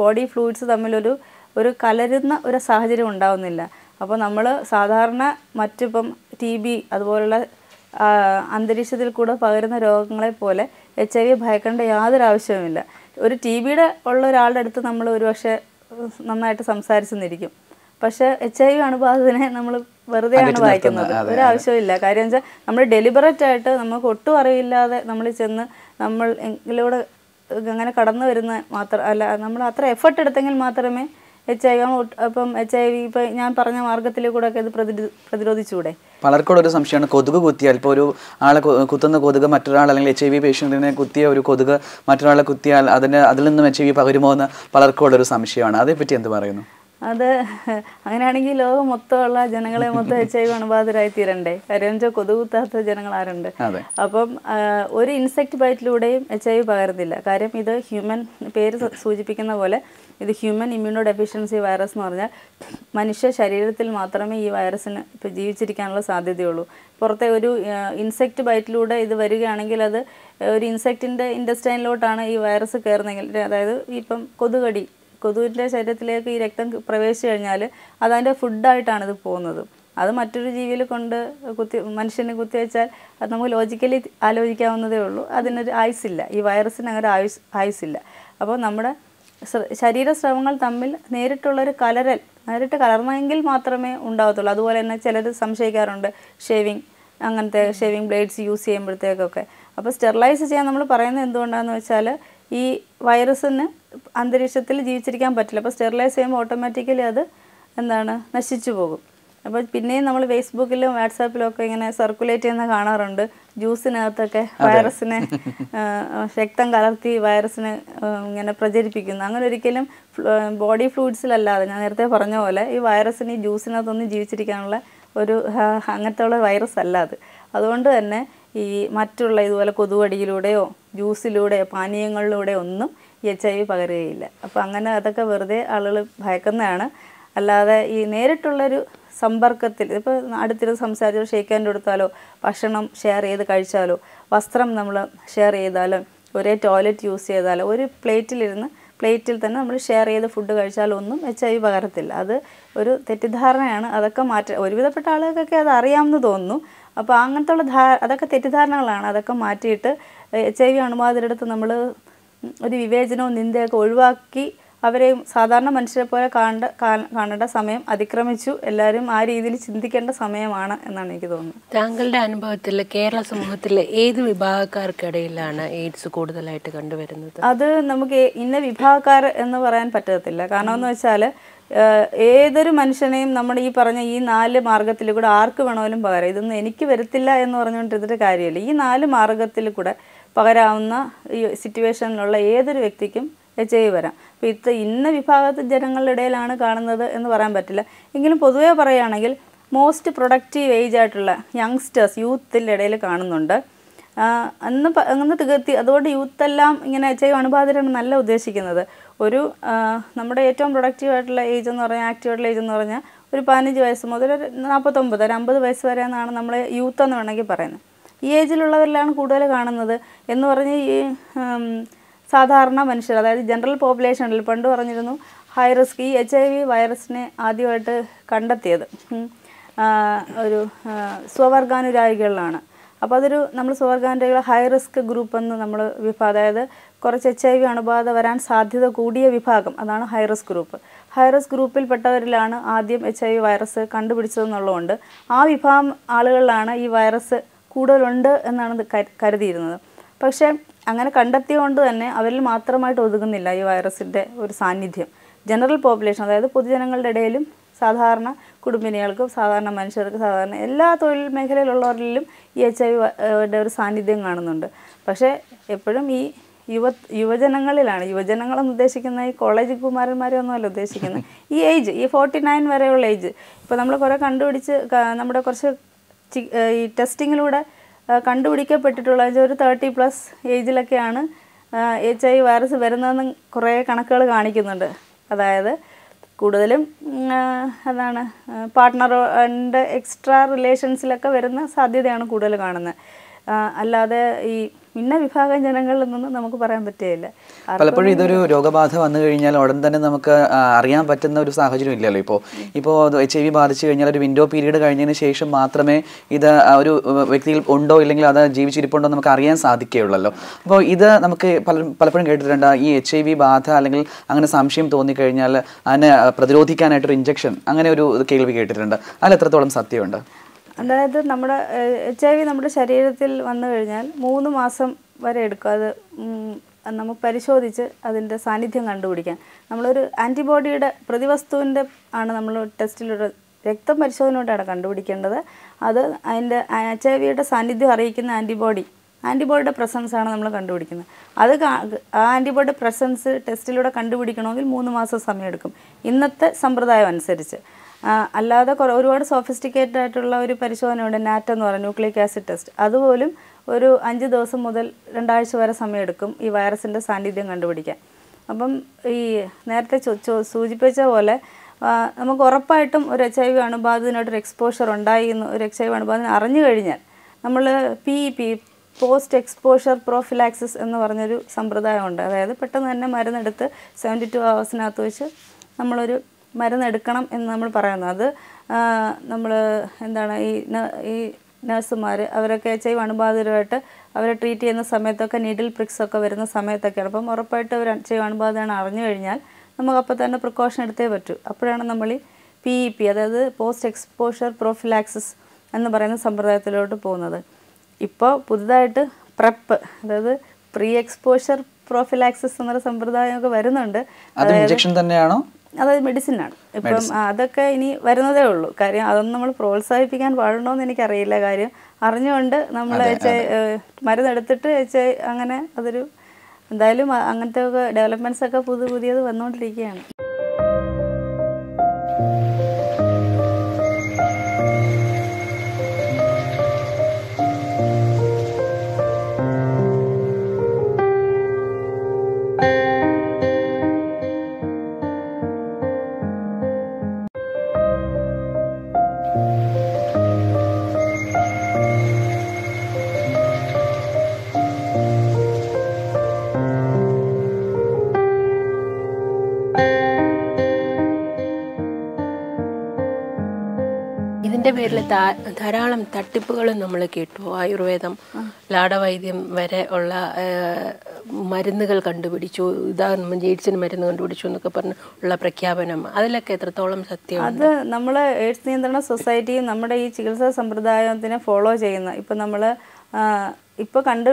ബോഡി ഫ്ലൂയിഡ്സ് തമ്മിലൊരു ഒരു കലരുന്ന ഒരു സാഹചര്യം ഉണ്ടാവുന്നില്ല. അപ്പോൾ നമ്മൾ സാധാരണ മറ്റിപ്പം ടി ബി അതുപോലുള്ള അന്തരീക്ഷത്തിൽ കൂടെ പകരുന്ന രോഗങ്ങളെ പോലെ എച്ച് ഐ വി ഭയക്കേണ്ട യാതൊരു ആവശ്യവുമില്ല. ഒരു ടി ബിയുടെ ഉള്ള ഒരാളുടെ അടുത്ത് നമ്മൾ ഒരുപക്ഷെ പക്ഷേ നന്നായിട്ട് സംസാരിച്ചെന്നിരിക്കും. പക്ഷേ എച്ച് ഐ വി അണുബാധിതനെ നമ്മൾ വെറുതെയാണ് വായിക്കുന്നത്. ഒരു ആവശ്യമില്ല കാര്യം വെച്ചാൽ നമ്മൾ ഡെലിബറേറ്റ് ആയിട്ട് നമുക്ക് ഒട്ടും അറിയില്ലാതെ നമ്മൾ ചെന്ന് നമ്മൾ എങ്കിലൂടെ അങ്ങനെ കടന്നു വരുന്ന മാത്രം അല്ല നമ്മൾ അത്ര എഫർട്ട് എടുത്തെങ്കിൽ മാത്രമേ എച്ച് ഐ അപ്പം എച്ച് ഐ വി ഇപ്പം ഞാൻ പറഞ്ഞ മാർഗത്തിൽ കൂടെ ഒക്കെ ഇത് പ്രതിരോ- പ്രതിരോധിച്ചൂടെ? പലർക്കും ഒരു സംശയമാണ്. കൊതുക് കുത്തിയാൽ ഇപ്പോൾ ഒരു ആളെ കുത്തുന്ന കൊതുക് മറ്റൊരാൾ അല്ലെങ്കിൽ എച്ച് ഐ വി പേഷ്യന്റിനെ കുത്തിയ ഒരു കൊതുക് മറ്റൊരാളെ കുത്തിയാൽ അതിന് അതിൽ നിന്നും എച്ച് ഐ വി പകരുമോ എന്ന് പലർക്കും ഒരു സംശയമാണ്. അതേപ്പറ്റി എന്ത് പറയുന്നു? അത് അങ്ങനെയാണെങ്കിൽ ലോകം മൊത്തമുള്ള ജനങ്ങളെ മൊത്തം എച്ച് ഐ വി അണുബാധിതരായി തീരണ്ടേ കാര്യം വെച്ചാൽ കൊതുകുത്താത്ത ജനങ്ങൾ ആരുണ്ട്? അപ്പം ഒരു ഇൻസെക്ട് ബൈറ്റിലൂടെയും എച്ച് ഐ വി പകരുന്നില്ല കാര്യം ഇത് ഹ്യൂമൻ പേര് സൂചിപ്പിക്കുന്ന പോലെ ഇത് ഹ്യൂമൻ ഇമ്മ്യൂണോ ഡെഫിഷ്യൻസി വൈറസ് എന്ന് പറഞ്ഞാൽ മനുഷ്യ ശരീരത്തിൽ മാത്രമേ ഈ വൈറസിന് ഇപ്പോൾ ജീവിച്ചിരിക്കാനുള്ള സാധ്യതയുള്ളൂ. പുറത്തെ ഒരു ഇൻസെക്റ്റ് ബൈറ്റിലൂടെ ഇത് വരികയാണെങ്കിൽ അത് ഒരു ഇൻസെക്റ്റിന്റെ ഇൻഡസ്റ്റൈനിലോട്ടാണ് ഈ വൈറസ് കയറുന്നെങ്കിൽ അതായത് ഇപ്പം കൊതുകടി കൊതുവിന്റെ ശരീരത്തിലേക്ക് ഈ രക്തം പ്രവേശിച്ചു കഴിഞ്ഞാൽ അതതിന്റെ ഫുഡായിട്ടാണ് ഇത് പോകുന്നത്. അത് മറ്റൊരു ജീവിയിൽ കൊണ്ട് കുത്തി മനുഷ്യന് കുത്തിവെച്ചാൽ അത് നമുക്ക് ലോജിക്കലി ആലോചിക്കാവുന്നതേ ഉള്ളൂ. അതിനൊരു ആയുസില്ല ഈ വൈറസിന് അങ്ങനെ ആയുസ് ആയുസില്ല അപ്പോൾ നമ്മുടെ ശരീരസ്രവങ്ങൾ തമ്മിൽ നേരിട്ടുള്ളൊരു കലരൽ നേരിട്ട് കലർന്നെങ്കിൽ മാത്രമേ ഉണ്ടാകത്തുള്ളൂ അതുപോലെ തന്നെ ചിലർ സംശയിക്കാറുണ്ട് ഷേവിങ് അങ്ങനത്തെ ഷേവിങ് ബ്ലേഡ്സ് യൂസ് ചെയ്യുമ്പോഴത്തേക്കൊക്കെ. അപ്പോൾ സ്റ്റെറിലൈസ് ചെയ്യാൻ നമ്മൾ പറയുന്നത് എന്തുകൊണ്ടാണെന്ന് വെച്ചാൽ ഈ വൈറസിന് അന്തരീക്ഷത്തിൽ ജീവിച്ചിരിക്കാൻ പറ്റില്ല. അപ്പോൾ സ്റ്റെറിലൈസ് ചെയ്യുമ്പോൾ ഓട്ടോമാറ്റിക്കലി അത് എന്താണ് നശിച്ചു പോകും. അപ്പോൾ പിന്നെയും നമ്മൾ ഫേസ്ബുക്കിലും വാട്സാപ്പിലും ഒക്കെ ഇങ്ങനെ സർക്കുലേറ്റ് ചെയ്യുന്ന കാണാറുണ്ട്. ജ്യൂസിനകത്തൊക്കെ വൈറസിനെ ശക്തം രക്തം കലർത്തി വൈറസിനെ ഇങ്ങനെ പ്രചരിപ്പിക്കുന്നു. അങ്ങനെ ഒരിക്കലും ബോഡി ഫ്ലൂയിഡ്സിലല്ലാതെ ഞാൻ നേരത്തെ പറഞ്ഞ പോലെ ഈ വൈറസിന് ഈ ജ്യൂസിനകത്തൊന്നും ജീവിച്ചിരിക്കാനുള്ള ഒരു അങ്ങനത്തെ ഉള്ള വൈറസ് അല്ല അത് അതുകൊണ്ട് തന്നെ ഈ മറ്റുള്ള ഇതുപോലെ കൊതുവടിയിലൂടെയോ ജ്യൂസിലൂടെയോ പാനീയങ്ങളിലൂടെയോ ഒന്നും ഈ എച്ച് ഐ വി പകരുകയില്ല. അപ്പോൾ അങ്ങനെ അതൊക്കെ വെറുതെ ആളുകൾ ഭയക്കുന്നതാണ്. അല്ലാതെ ഈ നേരിട്ടുള്ളൊരു സമ്പർക്കത്തിൽ ഇപ്പോൾ അടുത്തിരുന്ന് സംസാരിച്ച് ഷേക്ക് ഹാൻഡ് കൊടുത്താലോ ഭക്ഷണം ഷെയർ ചെയ്ത് കഴിച്ചാലോ വസ്ത്രം നമ്മൾ ഷെയർ ചെയ്താലോ ഒരേ ടോയ്ലറ്റ് യൂസ് ചെയ്താലോ ഒരു പ്ലേറ്റിലിരുന്ന് പ്ലേറ്റിൽ തന്നെ നമ്മൾ ഷെയർ ചെയ്ത് ഫുഡ് കഴിച്ചാലോ ഒന്നും എച്ച് ഐ വി പകരത്തില്ല. അത് ഒരു തെറ്റിദ്ധാരണയാണ്. അതൊക്കെ മാറ്റ ഒരുവിധപ്പെട്ട ആളുകൾക്കൊക്കെ അത് അറിയാമെന്ന് തോന്നുന്നു. അപ്പോൾ അങ്ങനത്തെ ഉള്ള ധാ അതൊക്കെ തെറ്റിദ്ധാരണകളാണ്. അതൊക്കെ മാറ്റിയിട്ട് എച്ച് ഐ വി അണുബാധിതരെടുത്ത് നമ്മൾ ഒരു വിവേചനവും നിന്ദയൊക്കെ ഒഴിവാക്കി അവരെ സാധാരണ മനുഷ്യരെ പോലെ കാണേണ്ട കാണേണ്ട സമയം അതിക്രമിച്ചു. എല്ലാവരും ആ രീതിയിൽ ചിന്തിക്കേണ്ട സമയമാണ് എന്നാണ് എനിക്ക് തോന്നുന്നത്. താങ്കളുടെ അനുഭവത്തിൽ കേരള സമൂഹത്തിൽ ഏത് വിഭാഗക്കാർക്കിടയിലാണ് എയ്ഡ്സ് കൂടുതലായിട്ട് കണ്ടുവരുന്നത്? അത് നമുക്ക് ഇന്ന വിഭാഗക്കാർ എന്ന് പറയാൻ പറ്റത്തില്ല. കാരണം എന്ന് വെച്ചാൽ ഏതൊരു മനുഷ്യനെയും നമ്മുടെ ഈ പറഞ്ഞ ഈ നാല് മാർഗത്തിൽ കൂടെ ആർക്ക് വേണമെങ്കിലും പകരാം. ഇതൊന്നും എനിക്ക് വരത്തില്ല എന്ന് പറഞ്ഞുകൊണ്ടിരുന്നിട്ട് കാര്യമില്ല. ഈ നാല് മാർഗത്തിൽ കൂടെ പകരാവുന്ന ഈ സിറ്റുവേഷനിലുള്ള ഏതൊരു വ്യക്തിക്കും എച്ച് ഐ വരാം അപ്പോൾ ഇത് ഇന്ന വിഭാഗത്തിൽ ജനങ്ങളുടെ ഇടയിലാണ് കാണുന്നത് എന്ന് പറയാൻ പറ്റില്ല. എങ്കിലും പൊതുവേ പറയുകയാണെങ്കിൽ മോസ്റ്റ് പ്രൊഡക്റ്റീവ് ഏജ് ആയിട്ടുള്ള യങ്സ്റ്റേഴ്സ് യൂത്തിന്റെ ഇടയിൽ കാണുന്നുണ്ട്. അന്ന് അങ്ങനെ തികത്തി അതുകൊണ്ട് യൂത്തെല്ലാം ഇങ്ങനെ എച്ച് ഐ അണുബാധിതരാണ് നല്ല ഉദ്ദേശിക്കുന്നത്. ഒരു നമ്മുടെ ഏറ്റവും പ്രൊഡക്റ്റീവ് ആയിട്ടുള്ള ഏജ് എന്ന് പറഞ്ഞാൽ ആക്റ്റീവ് ഏജ് എന്ന് പറഞ്ഞാൽ ഒരു പതിനഞ്ച് വയസ്സ് മുതൽ ഒരു നാൽപ്പത്തൊമ്പത് ഒരു അമ്പത് വയസ്സ് വരെ എന്നാണ് നമ്മൾ യൂത്ത് എന്ന് വേണമെങ്കിൽ പറയുന്നത്. ഈ ഏജിലുള്ളവരിലാണ് കൂടുതൽ കാണുന്നത് എന്ന് പറഞ്ഞ് ഈ സാധാരണ മനുഷ്യർ അതായത് ജനറൽ പോപ്പുലേഷനിൽ പണ്ട് പറഞ്ഞിരുന്നു ഹൈ റിസ്ക് ഈ എച്ച് ഐ വി വൈറസിനെ ആദ്യമായിട്ട് കണ്ടെത്തിയത്. ഒരു സ്വവർഗാനുരാഗികളിലാണ് അപ്പോൾ അതൊരു നമ്മൾ സുവർഗാന്റെ ഹൈ റിസ്ക് ഗ്രൂപ്പ് എന്ന് നമ്മൾ വിഭാഗം അതായത് കുറച്ച് എച്ച് ഐ വി അണുബാധ വരാൻ സാധ്യത കൂടിയ വിഭാഗം അതാണ് high risk group high risk ഗ്രൂപ്പിൽപ്പെട്ടവരിലാണ് ആദ്യം എച്ച് ഐ വി വൈറസ് കണ്ടുപിടിച്ചതെന്നുള്ളതുകൊണ്ട് ആ വിഭാഗം ആളുകളിലാണ് ഈ വൈറസ് കൂടുതലുണ്ട് എന്നാണ് കരുതിയിരുന്നത്. പക്ഷേ അങ്ങനെ കണ്ടെത്തിയതുകൊണ്ട് തന്നെ അവരിൽ മാത്രമായിട്ട് ഒതുങ്ങുന്നില്ല ഈ വൈറസിന്റെ ഒരു സാന്നിധ്യം. ജനറൽ പോപ്പുലേഷൻ അതായത് പൊതുജനങ്ങളുടെ ഇടയിലും സാധാരണ കുടുംബിനികൾക്കും സാധാരണ മനുഷ്യർക്ക് സാധാരണ എല്ലാ തൊഴിൽ മേഖലയിലുള്ളവരിലും ഈ എച്ച് ഐ വിയുടെ ഒരു സാന്നിധ്യം കാണുന്നുണ്ട്. പക്ഷേ എപ്പോഴും ഈ യുവ യുവജനങ്ങളിലാണ് യുവജനങ്ങളെന്ന് ഉദ്ദേശിക്കുന്ന ഈ കോളേജ് കുമാരന്മാരെ ഒന്നുമല്ല ഉദ്ദേശിക്കുന്നത്. ഈ ഏജ് ഈ ഫോർട്ടി നയൻ വരെയുള്ള ഏജ് ഇപ്പോൾ നമ്മൾ കുറേ കണ്ടുപിടിച്ച് നമ്മുടെ കുറച്ച് ഈ ടെസ്റ്റിങ്ങിലൂടെ കണ്ടുപിടിക്കപ്പെട്ടിട്ടുള്ള ഒരു തേർട്ടി പ്ലസ് ഏജിലൊക്കെയാണ് എച്ച് ഐ വൈറസ് വരുന്നതെന്ന് കുറേ കണക്കുകൾ കാണിക്കുന്നുണ്ട്. അതായത് കൂടുതലും അതാണ് പാർട്ട്ണറിന്റെ എക്സ്ട്രാ റിലേഷൻസിലൊക്കെ വരുന്ന സാധ്യതയാണ് കൂടുതൽ കാണുന്നത്. അല്ലാതെ ഈ ഇന്ന വിഭാഗം ജനങ്ങളിൽ നിന്ന് നമുക്ക് പറയാൻ പറ്റുകയില്ല. പലപ്പോഴും ഇതൊരു രോഗബാധ വന്നു കഴിഞ്ഞാൽ ഉടൻ തന്നെ നമുക്ക് അറിയാൻ പറ്റുന്ന ഒരു സാഹചര്യം ഇല്ലല്ലോ ഇപ്പോൾ ഇപ്പോൾ എച്ച് ഐ വി ബാധിച്ചു കഴിഞ്ഞാൽ ഒരു വിൻഡോ പീരീഡ് കഴിഞ്ഞതിന് ശേഷം മാത്രമേ ഇത് ഒരു വ്യക്തിയിൽ ഉണ്ടോ ഇല്ലെങ്കിൽ അത് ജീവിച്ചിരിപ്പുണ്ടോ നമുക്ക് അറിയാൻ സാധിക്കുകയുള്ളല്ലോ. അപ്പോൾ ഇത് നമുക്ക് പല പലപ്പോഴും കേട്ടിട്ടുണ്ട്. ഈ എച്ച് ഐ വി ബാധ അല്ലെങ്കിൽ അങ്ങനെ സംശയം തോന്നിക്കഴിഞ്ഞാൽ അതിനെ പ്രതിരോധിക്കാനായിട്ടൊരു ഇഞ്ചക്ഷൻ അങ്ങനെ ഒരു കേൾവി കേട്ടിട്ടുണ്ട്. അതിൽ എത്രത്തോളം സത്യമുണ്ട്? അതായത് നമ്മുടെ എച്ച് ഐ വി നമ്മുടെ ശരീരത്തിൽ വന്നു കഴിഞ്ഞാൽ മൂന്ന് മാസം വരെ എടുക്കും. അത് നമ്മൾ പരിശോധിച്ച് അതിന്റെ സാന്നിധ്യം കണ്ടുപിടിക്കാൻ. നമ്മളൊരു ആന്റിബോഡിയുടെ പ്രതിവസ്തുവിന്റെ ആണ് നമ്മൾ ടെസ്റ്റിലൊരു രക്തം പരിശോധനയോടെയാണ് കണ്ടുപിടിക്കേണ്ടത്. അത് അതിന്റെ എച്ച് ഐ വിയുടെ സാന്നിധ്യം അറിയിക്കുന്ന ആന്റിബോഡി ആന്റിബോഡിയുടെ പ്രസൻസ് ആണ് നമ്മൾ കണ്ടുപിടിക്കുന്നത്. അത് ആ ആന്റിബോഡിയുടെ പ്രസൻസ് ടെസ്റ്റിലൂടെ കണ്ടുപിടിക്കണമെങ്കിൽ മൂന്ന് മാസം സമയമെടുക്കും ഇന്നത്തെ സമ്പ്രദായം അനുസരിച്ച്. അല്ലാതെ ഒരുപാട് സോഫിസ്റ്റിക്കേറ്റഡ് ആയിട്ടുള്ള ഒരു പരിശോധനയുണ്ട്. നാറ്റ് എന്ന് പറയുന്നത് ന്യൂക്ലിക് ആസിഡ് ടെസ്റ്റ് അതുപോലും ഒരു അഞ്ച് ദിവസം മുതൽ രണ്ടാഴ്ച വരെ സമയമെടുക്കും ഈ വൈറസിന്റെ സാന്നിധ്യം കണ്ടുപിടിക്കാൻ. അപ്പം ഈ നേരത്തെ സൂചിപ്പിച്ച പോലെ നമുക്ക് ഉറപ്പായിട്ടും ഒരു എച്ച് ഐ വി അണുബാധിതനായിട്ടൊരു എക്സ്പോഷർ ഉണ്ടായി എന്ന് ഒരു എച്ച് ഐ വി അണുബാധിതൻ അറിഞ്ഞു കഴിഞ്ഞാൽ നമ്മൾ P E P post exposure prophylaxis എന്ന് പറഞ്ഞൊരു സമ്പ്രദായമുണ്ട്. അതായത് പെട്ടെന്ന് തന്നെ മരുന്നെടുത്ത് സെവന്റി ടു ഹവേഴ്സിനകത്ത് വെച്ച് നമ്മളൊരു മരുന്നെടുക്കണം എന്ന് നമ്മൾ പറയുന്നത്. അത് നമ്മൾ എന്താണ് ഈ ഈ നഴ്സുമാർ അവരൊക്കെ എച്ച് ഐ അണുബാധിതരുമായിട്ട് അവരെ ട്രീറ്റ് ചെയ്യുന്ന സമയത്തൊക്കെ നീഡിൽ പ്രിക്സ് ഒക്കെ വരുന്ന സമയത്തൊക്കെയാണ്. അപ്പം ഉറപ്പായിട്ട് അവർ എച്ച് ഐ അണുബാധയാണ് അറിഞ്ഞു കഴിഞ്ഞാൽ നമുക്ക് അപ്പോൾ തന്നെ പ്രിക്കോഷൻ എടുത്തേ പറ്റൂ. അപ്പോഴാണ് നമ്മൾ ഈ പി ഇ പി അതായത് പോസ്റ്റ് എക്സ്പോഷർ പ്രോഫിലാക്സിസ് എന്ന് പറയുന്ന സമ്പ്രദായത്തിലോട്ട് പോകുന്നത്. ഇപ്പോൾ പുതുതായിട്ട് പ്രപ്പ് അതായത് പ്രീ എക്സ്പോഷർ പ്രോഫിലാക്സിസ് എന്നൊരു സമ്പ്രദായമൊക്കെ വരുന്നുണ്ട്. ഇഞ്ചക്ഷൻ തന്നെയാണോ? അതായത് മെഡിസിൻ. ആണ് ഇപ്പം അതൊക്കെ ഇനി വരുന്നതേ ഉള്ളൂ. കാര്യം അതൊന്നും നമ്മൾ പ്രോത്സാഹിപ്പിക്കാൻ പാടുണ്ടോ എന്ന് എനിക്കറിയില്ല. കാര്യം അറിഞ്ഞുകൊണ്ട് നമ്മൾ മരുന്നെടുത്തിട്ട് അങ്ങനെ അതൊരു എന്തായാലും അങ്ങനത്തെ ഒക്കെ ഡെവലപ്മെന്റ്സ് ഒക്കെ പുതു പുതിയത് വന്നുകൊണ്ടിരിക്കുകയാണ് പേരിൽ ധാരാളം തട്ടിപ്പുകളും നമ്മൾ കേട്ടു. ആയുർവേദം ലാടവൈദ്യം വരെ ഉള്ള മരുന്നുകൾ കണ്ടുപിടിച്ചു. ഉദാഹരണം എയ്ഡ്സിന് മരുന്ന് കണ്ടുപിടിച്ചു എന്നൊക്കെ പറഞ്ഞ് ഉള്ള പ്രഖ്യാപനം. അതിലൊക്കെ എത്രത്തോളം സത്യം അത് നമ്മൾ എയ്ഡ്സ് നിയന്ത്രണ സൊസൈറ്റിയും നമ്മുടെ ഈ ചികിത്സാ സമ്പ്രദായത്തിനെ ഫോളോ ചെയ്യുന്ന ഇപ്പം നമ്മൾ ഇപ്പോൾ കണ്ട്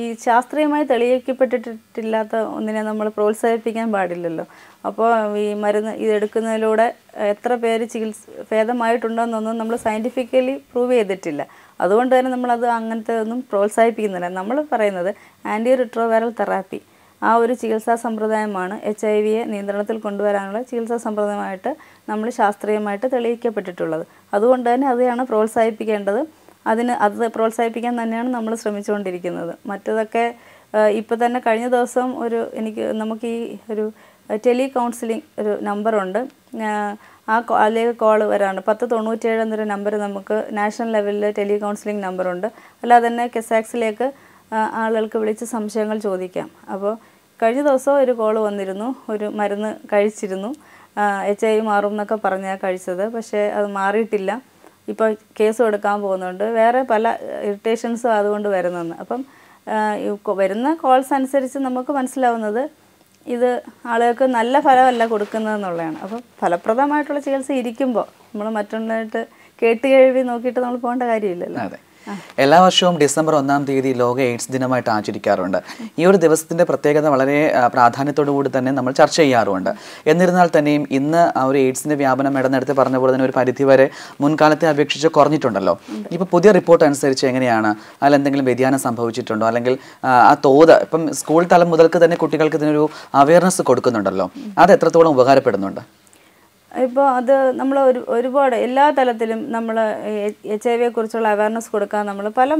ഈ ശാസ്ത്രീയമായി തെളിയിക്കപ്പെട്ടിട്ടില്ലാത്ത ഒന്നിനെ നമ്മൾ പ്രോത്സാഹിപ്പിക്കാൻ പാടില്ലല്ലോ. അപ്പോൾ ഈ മരുന്ന് ഇതെടുക്കുന്നതിലൂടെ എത്ര പേര് ചികിത്സ ഭേദമായിട്ടുണ്ടോയെന്നൊന്നും നമ്മൾ സയന്റിഫിക്കലി പ്രൂവ് ചെയ്തിട്ടില്ല. അതുകൊണ്ട് തന്നെ നമ്മളത് അങ്ങനത്തെ ഒന്നും പ്രോത്സാഹിപ്പിക്കുന്നില്ല. നമ്മൾ പറയുന്നത് ആന്റി റിട്രോവൈറൽ തെറാപ്പി ആ ഒരു ചികിത്സാ സമ്പ്രദായമാണ് എച്ച് ഐ വിയെ നിയന്ത്രണത്തിൽ കൊണ്ടുവരാനുള്ള ചികിത്സാ സമ്പ്രദായമായിട്ട് നമ്മൾ ശാസ്ത്രീയമായിട്ട് തെളിയിക്കപ്പെട്ടിട്ടുള്ളത്. അതുകൊണ്ട് തന്നെ അതെയാണ് പ്രോത്സാഹിപ്പിക്കേണ്ടത്. അതിന് അത് പ്രോത്സാഹിപ്പിക്കാൻ തന്നെയാണ് നമ്മൾ ശ്രമിച്ചുകൊണ്ടിരിക്കുന്നത്. മറ്റതൊക്കെ ഇപ്പോൾ തന്നെ കഴിഞ്ഞ ദിവസം ഒരു എനിക്ക് നമുക്ക് ഈ ഒരു ടെലി കൗൺസിലിംഗ് ഒരു നമ്പറുണ്ട്. ആ അതിലേക്ക് കോൾ വരാറുണ്ട്. പത്ത് തൊണ്ണൂറ്റേഴ് എന്നൊരു നമ്പർ നമുക്ക് നാഷണൽ ലെവലിൽ ടെലി കൗൺസിലിംഗ് നമ്പറുണ്ട്. അല്ലാതെ തന്നെ കെസാക്സിലേക്ക് ആളുകൾക്ക് വിളിച്ച് സംശയങ്ങൾ ചോദിക്കാം. അപ്പോൾ കഴിഞ്ഞ ദിവസം ഒരു കോൾ വന്നിരുന്നു. ഒരു മരുന്ന് കഴിച്ചിരുന്നു. എച്ച് ഐ മാറും എന്നൊക്കെ പറഞ്ഞാൽ കഴിച്ചത്. പക്ഷേ അത് മാറിയിട്ടില്ല. ഇപ്പോൾ കേസ് കൊടുക്കാൻ പോകുന്നുണ്ട്. വേറെ പല ഇറിറ്റേഷൻസും അതുകൊണ്ട് വരുന്നെന്ന് അപ്പം വരുന്ന കോൾസ് അനുസരിച്ച് നമുക്ക് മനസ്സിലാവുന്നത് ഇത് ആളുകൾക്ക് നല്ല ഫലമല്ല കൊടുക്കുന്നതെന്നുള്ളതാണ് അപ്പം ഫലപ്രദമായിട്ടുള്ള ചികിത്സ ഇരിക്കുമ്പോൾ നമ്മൾ മറ്റുള്ളതായിട്ട് കേട്ട് കേൾവി നോക്കിയിട്ട് നമ്മൾ പോകേണ്ട കാര്യമില്ലല്ലോ. എല്ലാ വർഷവും ഡിസംബർ ഒന്നാം തീയതി ലോക എയ്ഡ്സ് ദിനമായിട്ട് ആചരിക്കാറുണ്ട്. ഈ ഒരു ദിവസത്തിന്റെ പ്രത്യേകത വളരെ പ്രാധാന്യത്തോടുകൂടി പ്രാധാന്യത്തോടു കൂടി തന്നെ നമ്മൾ ചർച്ച ചെയ്യാറുണ്ട്. എന്നിരുന്നാൽ തന്നെയും ഇന്ന് ആ ഒരു എയ്ഡ്സിന്റെ വ്യാപനം ഇടം നേരത്തെ പറഞ്ഞ പോലെ തന്നെ ഒരു പരിധി വരെ മുൻകാലത്തെ അപേക്ഷിച്ച് കുറഞ്ഞിട്ടുണ്ടല്ലോ. ഇപ്പൊ പുതിയ റിപ്പോർട്ട് അനുസരിച്ച് എങ്ങനെയാണ് അതിൽ എന്തെങ്കിലും വ്യതിയാനം സംഭവിച്ചിട്ടുണ്ടോ? അല്ലെങ്കിൽ ആ തോത് ഇപ്പം സ്കൂൾ തലം മുതൽക്ക് തന്നെ കുട്ടികൾക്ക് ഇതിനൊരു അവയർനെസ് കൊടുക്കുന്നുണ്ടല്ലോ. അത് എത്രത്തോളം ഉപകാരപ്പെടുന്നുണ്ട്? ഇപ്പോൾ അത് നമ്മൾ ഒരു ഒരുപാട് എല്ലാ തലത്തിലും നമ്മൾ എച്ച് ഐ വിയെ കുറിച്ചുള്ള അവയർനെസ് കൊടുക്കാൻ നമ്മൾ പല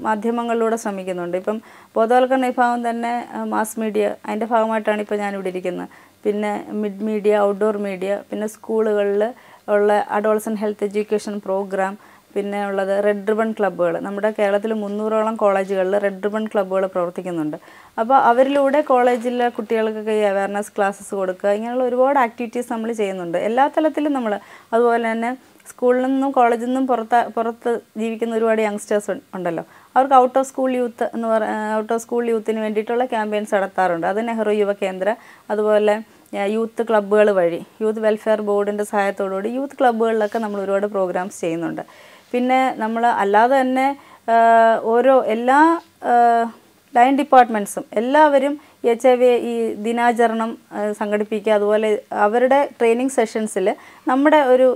മാധ്യമങ്ങളിലൂടെ ശ്രമിക്കുന്നുണ്ട്. ഇപ്പം ബോധവൽക്കരണ വിഭാഗം തന്നെ മാസ് മീഡിയ അതിന്റെ ഭാഗമായിട്ടാണ് ഇപ്പോൾ ഇവിടെ ഇരിക്കുന്നത് പിന്നെ മിഡ് മീഡിയ ഔട്ട്ഡോർ മീഡിയ പിന്നെ സ്കൂളുകളിൽ ഉള്ള അഡോൾസൺ ഹെൽത്ത് എഡ്യൂക്കേഷൻ പ്രോഗ്രാം പിന്നെ ഉള്ളത് റെഡ് റിബൺ ക്ലബ്ബുകൾ നമ്മുടെ കേരളത്തിൽ മുന്നൂറോളം കോളേജുകളിൽ റെഡ് റിബൺ ക്ലബ്ബുകൾ പ്രവർത്തിക്കുന്നുണ്ട്. അപ്പോൾ അവരിലൂടെ കോളേജിലെ കുട്ടികൾക്കൊക്കെ ഈ അവയർനെസ് ക്ലാസ്സസ് കൊടുക്കുക ഇങ്ങനെയുള്ള ഒരുപാട് ആക്ടിവിറ്റീസ് നമ്മൾ ചെയ്യുന്നുണ്ട്. എല്ലാ തലത്തിലും നമ്മൾ അതുപോലെ തന്നെ സ്കൂളിൽ നിന്നും കോളേജിൽ നിന്നും പുറത്ത് പുറത്ത് ജീവിക്കുന്ന ഒരുപാട് യങ്സ്റ്റേഴ്സ് ഉണ്ടല്ലോ. അവർക്ക് ഔട്ട് ഓഫ് സ്കൂൾ യൂത്ത് എന്ന് പറ ഔട്ട് ഓഫ് സ്കൂൾ യൂത്തിന് വേണ്ടിയിട്ടുള്ള ക്യാമ്പയിൻസ് നടത്താറുണ്ട്. അത് നെഹ്റു യുവ കേന്ദ്ര അതുപോലെ യൂത്ത് ക്ലബ്ബുകൾ വഴി യൂത്ത് വെൽഫെയർ ബോർഡിന്റെ സഹായത്തോടുകൂടി യൂത്ത് ക്ലബ്ബുകളിലൊക്കെ നമ്മൾ ഒരുപാട് പ്രോഗ്രാംസ് ചെയ്യുന്നുണ്ട്. പിന്നെ നമ്മൾ അല്ലാതെ തന്നെ ഓരോ എല്ലാ ലൈൻ ഡിപ്പാർട്ട്മെന്റ്സും എല്ലാവരും എച്ച് ഐ വി ഈ ദിനാചരണം സംഘടിപ്പിക്കുക അതുപോലെ അവരുടെ ട്രെയിനിങ് സെഷൻസിൽ നമ്മുടെ ഒരു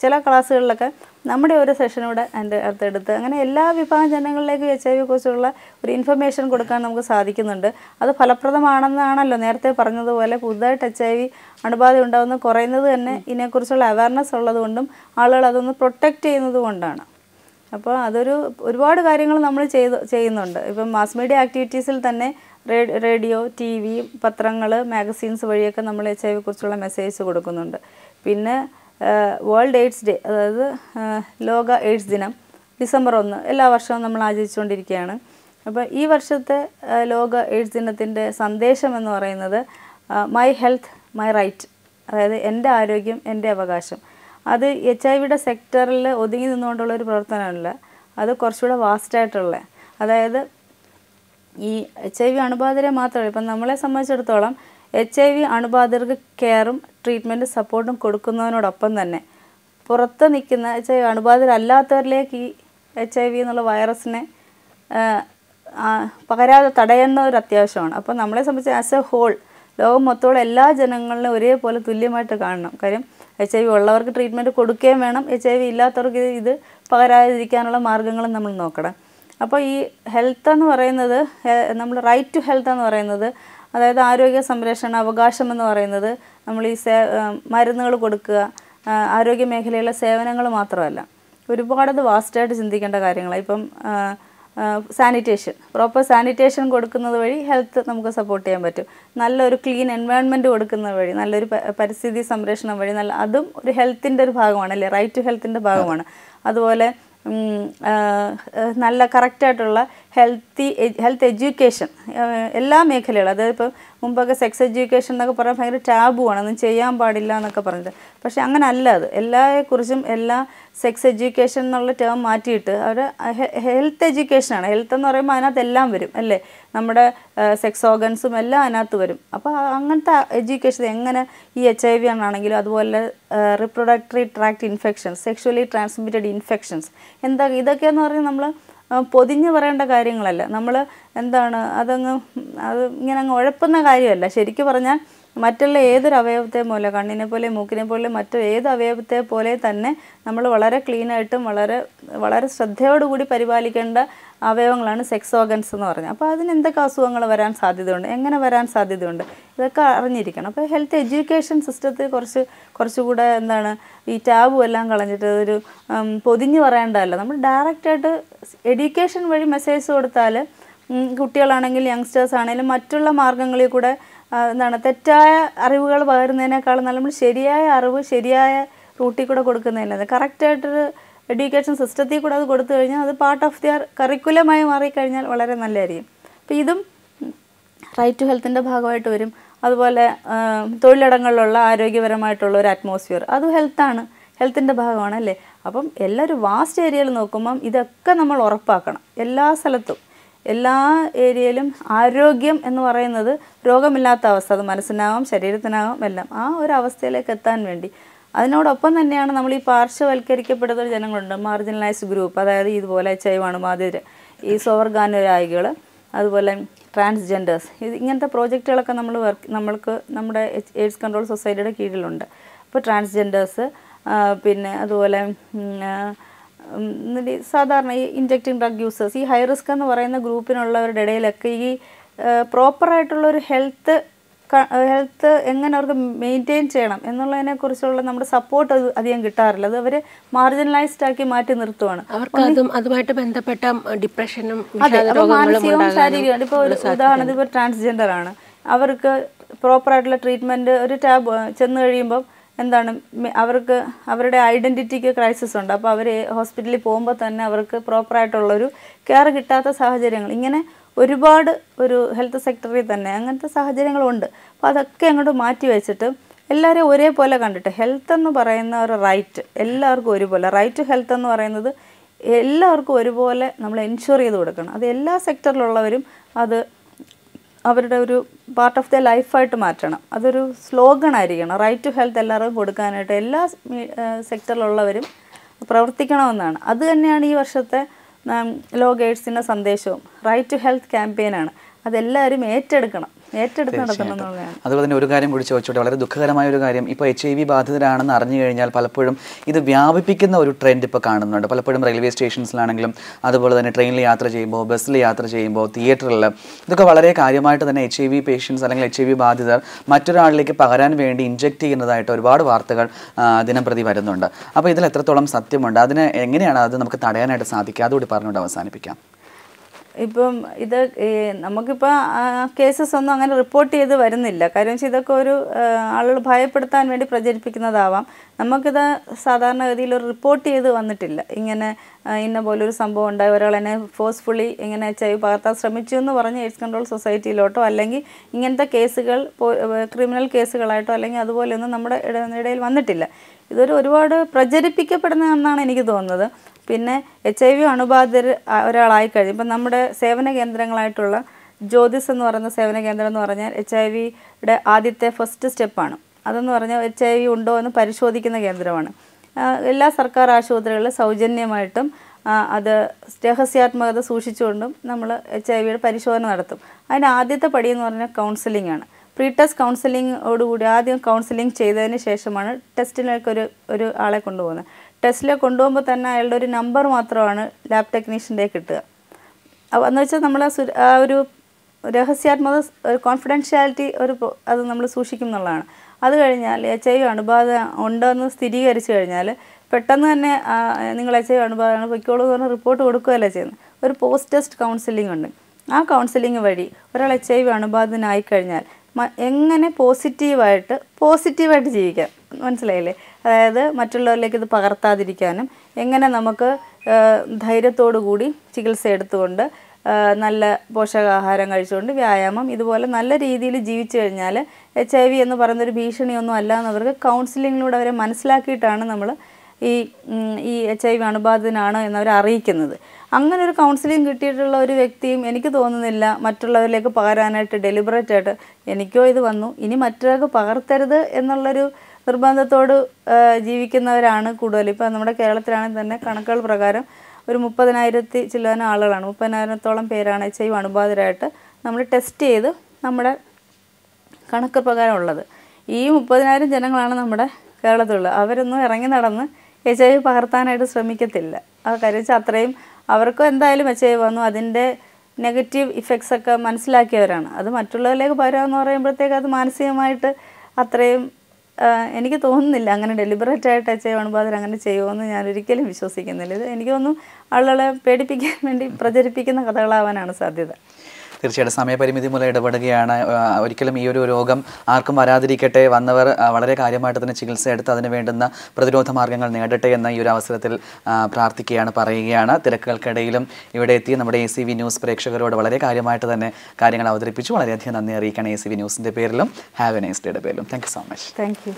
ചില ക്ലാസ്സുകളിലൊക്കെ നമ്മുടെ ഒരു സെഷനൂടെ അതിന്റെ അടുത്തെടുത്ത് അങ്ങനെ എല്ലാ വിഭാഗം ജനങ്ങളിലേക്കും എച്ച് ഐ വി കുറിച്ചുള്ള ഒരു ഇൻഫർമേഷൻ കൊടുക്കാൻ നമുക്ക് സാധിക്കുന്നുണ്ട്. അത് ഫലപ്രദമാണെന്നാണല്ലോ നേരത്തെ പറഞ്ഞതുപോലെ പുതുതായിട്ട് എച്ച് ഐ വി അണുബാധ ഉണ്ടാകുന്ന കുറയുന്നത് തന്നെ ഇതിനെക്കുറിച്ചുള്ള അവയർനെസ് ഉള്ളതുകൊണ്ടും ആളുകൾ അതൊന്ന് പ്രൊട്ടക്റ്റ് ചെയ്യുന്നതുകൊണ്ടാണ് അപ്പോൾ അതൊരു ഒരുപാട് കാര്യങ്ങൾ നമ്മൾ ചെയ്ത് ചെയ്യുന്നുണ്ട്. ഇപ്പം മാസ് മീഡിയ ആക്ടിവിറ്റീസിൽ തന്നെ റേഡിയോ ടി വി പത്രങ്ങൾ മാഗസീൻസ് വഴിയൊക്കെ നമ്മൾ എച്ച് ഐ വി കുറിച്ചുള്ള മെസ്സേജ് കൊടുക്കുന്നുണ്ട്. പിന്നെ വേൾഡ് എയ്ഡ്സ് ഡേ അതായത് ലോക എയ്ഡ്സ് ദിനം ഡിസംബർ ഒന്ന് എല്ലാ വർഷവും നമ്മൾ ആചരിച്ചുകൊണ്ടിരിക്കുകയാണ്. അപ്പോൾ ഈ വർഷത്തെ ലോക എയ്ഡ്സ് ദിനത്തിന്റെ സന്ദേശം എന്ന് പറയുന്നത് മൈ ഹെൽത്ത് മൈ റൈറ്റ് അതായത് എന്റെ ആരോഗ്യം എന്റെ അവകാശം. അത് എച്ച് ഐ വിയുടെ സെക്ടറിൽ ഒതുങ്ങി നിന്നുകൊണ്ടുള്ള ഒരു പ്രവർത്തനമല്ല അത് കുറച്ചുകൂടെ വാസ്റ്റായിട്ടുള്ള അതായത് ഈ എച്ച് ഐ വി അണുബാധരെ മാത്രമല്ല ഇപ്പം നമ്മളെ സംബന്ധിച്ചിടത്തോളം എച്ച് ഐ വി അണുബാധിതർക്ക് കെയറും ട്രീറ്റ്മെന്റ് സപ്പോർട്ടും കൊടുക്കുന്നതിനോടൊപ്പം തന്നെ പുറത്ത് നിൽക്കുന്ന എച്ച് ഐ വി അണുബാധിതരല്ലാത്തവരിലേക്ക് ഈ എച്ച് ഐ വി എന്നുള്ള വൈറസിനെ പകരാതെ തടയുന്ന ഒരു അത്യാവശ്യമാണ്. അപ്പോൾ നമ്മളെ സംബന്ധിച്ച് ആസ് എ ഹോൾ ലോകം മൊത്തമുള്ള എല്ലാ ജനങ്ങളിലും ഒരേപോലെ തുല്യമായിട്ട് കാണണം. കാര്യം എച്ച് ഐ വി ഉള്ളവർക്ക് ട്രീറ്റ്മെന്റ് കൊടുക്കുകയും വേണം. എച്ച് ഐ വി ഇല്ലാത്തവർക്ക് ഇത് പകരാതിരിക്കാനുള്ള മാർഗങ്ങളും നമ്മൾ നോക്കണം. അപ്പോൾ ഈ ഹെൽത്ത് എന്ന് പറയുന്നത് നമ്മൾ റൈറ്റ് ടു ഹെൽത്ത് എന്ന് പറയുന്നത് അതായത് ആരോഗ്യ സംരക്ഷണ അവകാശം എന്ന് പറയുന്നത് നമ്മൾ ഈ സേ മരുന്നുകൾ കൊടുക്കുക ആരോഗ്യ മേഖലയിലെ സേവനങ്ങൾ മാത്രമല്ല. ഒരുപാടത് വാസ്റ്റായിട്ട് ചിന്തിക്കേണ്ട കാര്യങ്ങളാണ് ഇപ്പം സാനിറ്റേഷൻ. പ്രോപ്പർ സാനിറ്റേഷൻ കൊടുക്കുന്നത് വഴി ഹെൽത്ത് നമുക്ക് സപ്പോർട്ട് ചെയ്യാൻ പറ്റും. നല്ലൊരു ക്ലീൻ എൻവയോൺമെന്റ് കൊടുക്കുന്നത് വഴി നല്ലൊരു പരിസ്ഥിതി സംരക്ഷണം വഴി നല്ല അതും ഒരു ഹെൽത്തിന്റെ ഒരു ഭാഗമാണ് അല്ലേ? റൈറ്റ് ടു ഹെൽത്തിന്റെ ഭാഗമാണ്. അതുപോലെ നല്ല കറക്റ്റായിട്ടുള്ള ഹെൽത്തി ഹെൽത്ത് എഡ്യൂക്കേഷൻ എല്ലാ മേഖലകളും. അതായത് ഇപ്പോൾ മുമ്പൊക്കെ സെക്സ് എഡ്യൂക്കേഷൻ എന്നൊക്കെ പറയാൻ ഭയങ്കര ടാബുവാണ് ഒന്നും ചെയ്യാൻ പാടില്ല എന്നൊക്കെ പറഞ്ഞിട്ട്. പക്ഷേ അങ്ങനെ അല്ല അത്. എല്ലായെക്കുറിച്ചും എല്ലാ സെക്സ് എഡ്യൂക്കേഷൻ എന്നുള്ള ടേം മാറ്റിയിട്ട് അവർ ഹെൽത്ത് എഡ്യൂക്കേഷനാണ് ഹെൽത്ത് എന്ന് പറയുമ്പോൾ അതിനകത്ത് എല്ലാം വരും അല്ലേ? നമ്മുടെ സെക്സ് ഓർഗൻസും എല്ലാം അതിനകത്ത് വരും. അപ്പോൾ അങ്ങനത്തെ എഡ്യൂക്കേഷൻ എങ്ങനെ ഈ എച്ച് ഐ വി ആണെങ്കിലും അതുപോലെ reproductive tract infections sexually transmitted infections എന്താ ഇതൊക്കെയെന്ന് പറഞ്ഞാൽ നമ്മൾ പൊതിഞ്ഞ് പറയേണ്ട കാര്യങ്ങളല്ല. നമ്മൾ എന്താണ് അതങ്ങ് അത് ഇങ്ങനെ അങ്ങ് ഉഴപ്പുന്ന കാര്യമല്ല. ശരിക്കും പറഞ്ഞാൽ മറ്റുള്ള ഏതൊരു അവയവത്തെ പോലെ കണ്ണിനെ പോലെ മൂക്കിനെ പോലെ മറ്റു ഏത് അവയവത്തെ പോലെ തന്നെ നമ്മൾ വളരെ ക്ലീനായിട്ടും വളരെ വളരെ ശ്രദ്ധയോടുകൂടി പരിപാലിക്കേണ്ട അവയവങ്ങളാണ് സെക്സ് ഓർഗൻസ് എന്ന് പറഞ്ഞത്. അപ്പോൾ അതിന് എന്തൊക്കെ അസുഖങ്ങൾ വരാൻ സാധ്യതയുണ്ട്? എങ്ങനെ വരാൻ സാധ്യതയുണ്ട്? ഇതൊക്കെ അറിഞ്ഞിരിക്കണം. അപ്പോൾ ഹെൽത്ത് എഡ്യൂക്കേഷൻ സിസ്റ്റത്തിൽ കുറച്ച് കുറച്ചുകൂടെ എന്താണ് ഈ ടാബും എല്ലാം കളഞ്ഞിട്ട് ഒരു പൊതിഞ്ഞ് പറയേണ്ടതല്ല. നമ്മൾ ഡയറക്റ്റായിട്ട് എഡ്യൂക്കേഷൻ വഴി മെസ്സേജ് കൊടുത്താൽ കുട്ടികളാണെങ്കിലും യങ്സ്റ്റേഴ്സ് ആണെങ്കിലും മറ്റുള്ള മാർഗങ്ങളിൽ കൂടെ എന്താണ് തെറ്റായ അറിവുകൾ പകരുന്നതിനേക്കാളും നല്ല നമ്മൾ ശരിയായ അറിവ് ശരിയായ റൂട്ടിൽ കൂടെ കൊടുക്കുന്നതിനത് കറക്റ്റായിട്ടൊരു എഡ്യൂക്കേഷൻ സിസ്റ്റത്തിൽ കൂടെ അത് കൊടുത്തു കഴിഞ്ഞാൽ അത് പാർട്ട് ഓഫ് ദിയർ കറിക്കുലമായി മാറിക്കഴിഞ്ഞാൽ വളരെ നല്ലതായിരിക്കും. അപ്പോൾ ഇതും റൈറ്റ് ടു ഹെൽത്തിന്റെ ഭാഗമായിട്ട് വരും. അതുപോലെ തൊഴിലിടങ്ങളിലുള്ള ആരോഗ്യപരമായിട്ടുള്ള ഒരു അറ്റ്മോസ്ഫിയർ അതും ഹെൽത്താണ് ഹെൽത്തിന്റെ ഭാഗമാണ് അല്ലേ? അപ്പം എല്ലാവരും വാസ്റ്റ് ഏരിയയിൽ നോക്കുമ്പം ഇതൊക്കെ നമ്മൾ ഉറപ്പാക്കണം. എല്ലാ സ്ഥലത്തും. എല്ലാ ഏരിയയിലും ആരോഗ്യം എന്ന് പറയുന്നത് രോഗമില്ലാത്ത അവസ്ഥ. അത് മനസ്സിനാകാം ശരീരത്തിനാകാം എല്ലാം ആ ഒരു അവസ്ഥയിലേക്ക് എത്താൻ വേണ്ടി. അതിനോടൊപ്പം തന്നെയാണ് നമ്മൾ ഈ പാർശ്വവൽക്കരിക്കപ്പെടുന്ന ജനങ്ങളുണ്ട്. മാർജിനലൈസ്ഡ് ഗ്രൂപ്പ് അതായത് ഇതുപോലെ അണുബാധിതർ ഈ സ്വവർഗാനുരായികൾ അതുപോലെ ട്രാൻസ്ജെൻഡേഴ്സ് ഇത് ഇങ്ങനത്തെ പ്രോജക്റ്റുകളൊക്കെ നമ്മൾ വർക്ക് നമ്മൾക്ക് നമ്മുടെ എയ്ഡ്സ് കൺട്രോൾ സൊസൈറ്റിയുടെ കീഴിലുണ്ട്. അപ്പോൾ ട്രാൻസ്ജെൻഡേഴ്സ് പിന്നെ അതുപോലെ സാധാരണ ഈ ഇൻജക്റ്റിംഗ് ഡ്രഗ് യൂസേഴ്സ് ഈ ഹൈ റിസ്ക് എന്ന് പറയുന്ന ഗ്രൂപ്പിനുള്ളവരുടെ ഇടയിലൊക്കെ ഈ പ്രോപ്പറായിട്ടുള്ളൊരു ഹെൽത്ത് ഹെൽത്ത് എങ്ങനെ അവർക്ക് മെയിന്റെയിൻ ചെയ്യണം എന്നുള്ളതിനെ കുറിച്ചുള്ള നമ്മുടെ സപ്പോർട്ട് അധികം കിട്ടാറില്ല. അത് അവർ മാർജിനലൈസ്ഡ് ആക്കി മാറ്റി നിർത്തുവാണ്. അവർക്ക് അതുമായിട്ട് ബന്ധപ്പെട്ട ഡിപ്രഷനും മാനസികവും ശാരീരികവും ഇപ്പോൾ ഒരു ഉദാഹരണത്തിന് ഇപ്പോൾ ട്രാൻസ്ജെൻഡർ ആണ്. അവർക്ക് പ്രോപ്പറായിട്ടുള്ള ട്രീറ്റ്മെന്റ് ഒരു ടാബ് ചെന്ന് കഴിയുമ്പം എന്താണ് അവർക്ക് അവരുടെ ഐഡന്റിറ്റിക്ക് ക്രൈസിസ് ഉണ്ട്. അപ്പോൾ അവർ ഹോസ്പിറ്റലിൽ പോകുമ്പോൾ തന്നെ അവർക്ക് പ്രോപ്പറായിട്ടുള്ളൊരു കെയർ കിട്ടാത്ത സാഹചര്യങ്ങൾ. ഇങ്ങനെ ഒരുപാട് ഒരു ഹെൽത്ത് സെക്ടറിൽ തന്നെ അങ്ങനത്തെ സാഹചര്യങ്ങളുണ്ട്. അപ്പോൾ അതൊക്കെ അങ്ങോട്ട് മാറ്റി വെച്ചിട്ട് എല്ലാവരെയും ഒരേപോലെ കണ്ടിട്ട് ഹെൽത്ത് എന്ന് പറയുന്ന ഒരു റൈറ്റ് എല്ലാവർക്കും ഒരുപോലെ. റൈറ്റ് ടു ഹെൽത്ത് എന്ന് പറയുന്നത് എല്ലാവർക്കും ഒരുപോലെ നമ്മൾ എൻഷുർ ചെയ്ത് കൊടുക്കണം. അത് എല്ലാ സെക്ടറിലുള്ളവരും അത് അവരുടെ ഒരു പാർട്ട് ഓഫ് ദ ലൈഫായിട്ട് മാറ്റണം. അതൊരു സ്ലോഗൺ ആയിരിക്കണം. റൈറ്റ് ടു ഹെൽത്ത് എല്ലാവർക്കും കൊടുക്കാനായിട്ട് എല്ലാ സെക്ടറിലുള്ളവരും പ്രവർത്തിക്കണമെന്നാണ്. അത് തന്നെയാണ് ഈ വർഷത്തെ ഉം, ലോക എയ്ഡ്സിന്റെ സന്ദേശവും റൈറ്റ് ടു ഹെൽത്ത് ക്യാമ്പയിനാണ്. അതെല്ലാവരും ഏറ്റെടുക്കണം. അതുപോലെ തന്നെ ഒരു കാര്യം കൂടി ചോദിച്ചോട്ടെ വളരെ ദുഃഖകരമായ ഒരു കാര്യം. ഇപ്പോൾ എച്ച് ഐ വി ബാധിതരാണെന്ന് അറിഞ്ഞു കഴിഞ്ഞാൽ പലപ്പോഴും ഇത് വ്യാപിപ്പിക്കുന്ന ഒരു ട്രെൻഡ് ഇപ്പോൾ കാണുന്നുണ്ട്. പലപ്പോഴും റെയിൽവേ സ്റ്റേഷൻസിലാണെങ്കിലും അതുപോലെ തന്നെ ട്രെയിനിൽ യാത്ര ചെയ്യുമ്പോൾ ബസ്സിൽ യാത്ര ചെയ്യുമ്പോൾ തിയേറ്ററിൽ ഇതൊക്കെ വളരെ കാര്യമായിട്ട് തന്നെ എച്ച് ഐ വി പേഷ്യൻസ് അല്ലെങ്കിൽ എച്ച് ഐ വി ബാധിതർ മറ്റൊരാളിലേക്ക് പകരാൻ വേണ്ടി ഇഞ്ചെക്ട് ചെയ്യുന്നതായിട്ട് ഒരുപാട് വാർത്തകൾ ദിനംപ്രതി ദിനം പ്രതി വരുന്നുണ്ട്. അപ്പോൾ ഇതിൽ എത്രത്തോളം സത്യമുണ്ട്? അതിന് എങ്ങനെയാണ് അത് നമുക്ക് തടയാനായിട്ട് സാധിക്കുക? അതുകൂടി പറഞ്ഞുകൊണ്ട് അവസാനിപ്പിക്കാം. ഇപ്പം ഇത് നമുക്കിപ്പോൾ കേസസ് ഒന്നും അങ്ങനെ റിപ്പോർട്ട് ചെയ്ത് വരുന്നില്ല. കാര്യം വെച്ചാൽ ഇതൊക്കെ ഒരു ആളുകൾ ഭയപ്പെടുത്താൻ വേണ്ടി പ്രചരിപ്പിക്കുന്നതാവാം. നമുക്കിത് സാധാരണഗതിയിൽ ഒരു റിപ്പോർട്ട് ചെയ്ത് വന്നിട്ടില്ല. ഇങ്ങനെ ഇന്ന പോലൊരു സംഭവം ഉണ്ടായി. ഒരാൾ എന്നെ ഫോഴ്സ്ഫുള്ളി ഇങ്ങനെ ചെയ്ത് പകർത്താൻ ശ്രമിച്ചു എന്ന് പറഞ്ഞ് എയ്ഡ്സ് കൺട്രോൾ സൊസൈറ്റിയിലോട്ടോ അല്ലെങ്കിൽ ഇങ്ങനത്തെ കേസുകൾ ക്രിമിനൽ കേസുകളായിട്ടോ അല്ലെങ്കിൽ അതുപോലെയൊന്നും നമ്മുടെ ഇടയിൽ വന്നിട്ടില്ല. ഇതൊരു ഒരുപാട് പ്രചരിപ്പിക്കപ്പെടുന്ന എനിക്ക് തോന്നുന്നത്. പിന്നെ എച്ച് ഐ വി അണുബാധിതർ ഒരാളായി കഴിയും ഇപ്പം നമ്മുടെ സേവന കേന്ദ്രങ്ങളായിട്ടുള്ള ജ്യോതിസ് എന്ന് പറയുന്ന സേവന കേന്ദ്രം എന്ന് പറഞ്ഞാൽ എച്ച് ഐ വിയുടെ ആദ്യത്തെ ഫസ്റ്റ് സ്റ്റെപ്പാണ് അതെന്ന് പറഞ്ഞാൽ എച്ച് ഐ വി ഉണ്ടോ എന്ന് പരിശോധിക്കുന്ന കേന്ദ്രമാണ്. എല്ലാ സർക്കാർ ആശുപത്രികളിലും സൗജന്യമായിട്ടും അത് രഹസ്യാത്മകത സൂക്ഷിച്ചുകൊണ്ടും നമ്മൾ എച്ച് ഐ വിയുടെ പരിശോധന നടത്തും. അതിന് ആദ്യത്തെ പടി എന്ന് പറഞ്ഞാൽ കൗൺസിലിംഗ് ആണ്. പ്രീ ടെസ്റ്റ് കൗൺസിലിങ്ങോടുകൂടി ആദ്യം കൗൺസിലിംഗ് ചെയ്തതിന് ശേഷമാണ് ടെസ്റ്റിനൊക്കെ ഒരു ഒരു ആളെ കൊണ്ടുപോകുന്നത്. ടെസ്റ്റിലേക്ക് കൊണ്ടുപോകുമ്പോൾ തന്നെ അയാളുടെ ഒരു നമ്പർ മാത്രമാണ് ലാബ് ടെക്നീഷ്യന്റെ കിട്ടുക. അപ്പോൾ എന്ന് വെച്ചാൽ നമ്മൾ ആ ഒരു രഹസ്യാത്മക ഒരു കോൺഫിഡൻഷ്യാലിറ്റി ഒരു അത് നമ്മൾ സൂക്ഷിക്കും എന്നുള്ളതാണ്. അത് കഴിഞ്ഞാൽ എച്ച് ഐ വി അണുബാധ ഉണ്ടെന്ന് സ്ഥിരീകരിച്ചു കഴിഞ്ഞാൽ പെട്ടെന്ന് തന്നെ നിങ്ങൾ എച്ച് ഐ വി അണുബാധയാണ് പൊയ്ക്കോളൂ എന്ന് റിപ്പോർട്ട് കൊടുക്കുകയല്ല ചെയ്യുന്നത്. ഒരു പോസ്റ്റ് ടെസ്റ്റ് കൗൺസിലിംഗ് ഉണ്ട്. ആ കൗൺസിലിംഗ് വഴി ഒരാൾ എച്ച് ഐ വി അണുബാധനായി കഴിഞ്ഞാൽ എങ്ങനെ പോസിറ്റീവായിട്ട് പോസിറ്റീവായിട്ട് ജീവിക്കാം. മനസ്സിലായില്ലേ? അതായത് മറ്റുള്ളവരിലേക്ക് ഇത് പകർത്താതിരിക്കാനും എങ്ങനെ നമുക്ക് ധൈര്യത്തോടു കൂടി ചികിത്സ എടുത്തുകൊണ്ട് നല്ല പോഷകാഹാരം കഴിച്ചുകൊണ്ട് വ്യായാമം ഇതുപോലെ നല്ല രീതിയിൽ ജീവിച്ചു കഴിഞ്ഞാൽ എച്ച് ഐ വി എന്ന് പറയുന്നൊരു ഭീഷണിയൊന്നും അല്ല എന്നവർക്ക് കൗൺസിലിങ്ങിലൂടെ അവരെ മനസ്സിലാക്കിയിട്ടാണ് നമ്മൾ ഈ ഈ എച്ച് ഐ വി അണുബാധിതനാണ് എന്നവരെ അറിയിക്കുന്നത്. അങ്ങനെ ഒരു കൗൺസിലിംഗ് കിട്ടിയിട്ടുള്ള ഒരു വ്യക്തിയും എനിക്ക് തോന്നുന്നില്ല മറ്റുള്ളവരിലേക്ക് പകരാനായിട്ട് ഡെലിബറേറ്റ് ആയിട്ട് എനിക്കോ ഇത് വന്നു. ഇനി മറ്റൊരാൾക്ക് പകർത്തരുത് എന്നുള്ളൊരു നിർബന്ധത്തോട് ജീവിക്കുന്നവരാണ് കൂടുതൽ. ഇപ്പോൾ നമ്മുടെ കേരളത്തിലാണെങ്കിൽ തന്നെ കണക്കുകൾ പ്രകാരം ഒരു മുപ്പതിനായിരത്തി ചില്ലാന ആളുകളാണ്. മുപ്പതിനായിരത്തോളം പേരാണ് എച്ച് ഐ അണുബാധിതരായിട്ട് നമ്മൾ ടെസ്റ്റ് ചെയ്ത് നമ്മുടെ കണക്ക് പ്രകാരം ഉള്ളത്. ഈ മുപ്പതിനായിരം ജനങ്ങളാണ് നമ്മുടെ കേരളത്തിലുള്ളത്. അവരൊന്നും ഇറങ്ങി നടന്ന് എച്ച് ഐ വി പകർത്താനായിട്ട് ശ്രമിക്കത്തില്ല. ആ കാര്യം വെച്ചാൽ അത്രയും അവർക്കും എന്തായാലും എച്ച് ഐ വന്നു. അതിന്റെ നെഗറ്റീവ് ഇഫക്ട്സ് ഒക്കെ മനസ്സിലാക്കിയവരാണ്. അത് മറ്റുള്ളവരിലേക്ക് പകരാമെന്ന് പറയുമ്പോഴത്തേക്ക് അത് മാനസികമായിട്ട് അത്രയും എനിക്ക് തോന്നുന്നില്ല അങ്ങനെ ഡെലിബറേറ്റ് ആയിട്ട് വി അണുബാധർ അങ്ങനെ ചെയ്യുമെന്ന് ഞാൻ ഒരിക്കലും വിശ്വസിക്കുന്നില്ല. ഇത് എനിക്ക് തോന്നുന്നു ആളുകളെ പേടിപ്പിക്കാൻ വേണ്ടി പ്രചരിപ്പിക്കുന്ന കഥകളാവാനാണ് സാധ്യത. തീർച്ചയായിട്ടും സമയപരിമിതി മൂലം ഇടപെടുകയാണ്. ഒരിക്കലും ഈ ഒരു രോഗം ആർക്കും വരാതിരിക്കട്ടെ വന്നവർ വളരെ കാര്യമായിട്ട് തന്നെ ചികിത്സ എടുത്ത് അതിന് വേണ്ടുന്ന പ്രതിരോധ മാർഗങ്ങൾ നേടട്ടെ എന്ന ഈ ഒരു അവസരത്തിൽ പ്രാർത്ഥിക്കുകയാണ് പറയുകയാണ്. തിരക്കുകൾക്കിടയിലും ഇവിടെ എത്തി നമ്മുടെ എ സി വി ന്യൂസ് പ്രേക്ഷകരോട് വളരെ കാര്യമായിട്ട് തന്നെ കാര്യങ്ങൾ അവതരിപ്പിച്ചു. വളരെയധികം നന്ദി അറിയിക്കുകയാണ് എ സി വി ന്യൂസിന്റെ പേരിലും. ഹാവ് എ നൈസ് ഡേയുടെ പേരിലും. Thank you so much thank you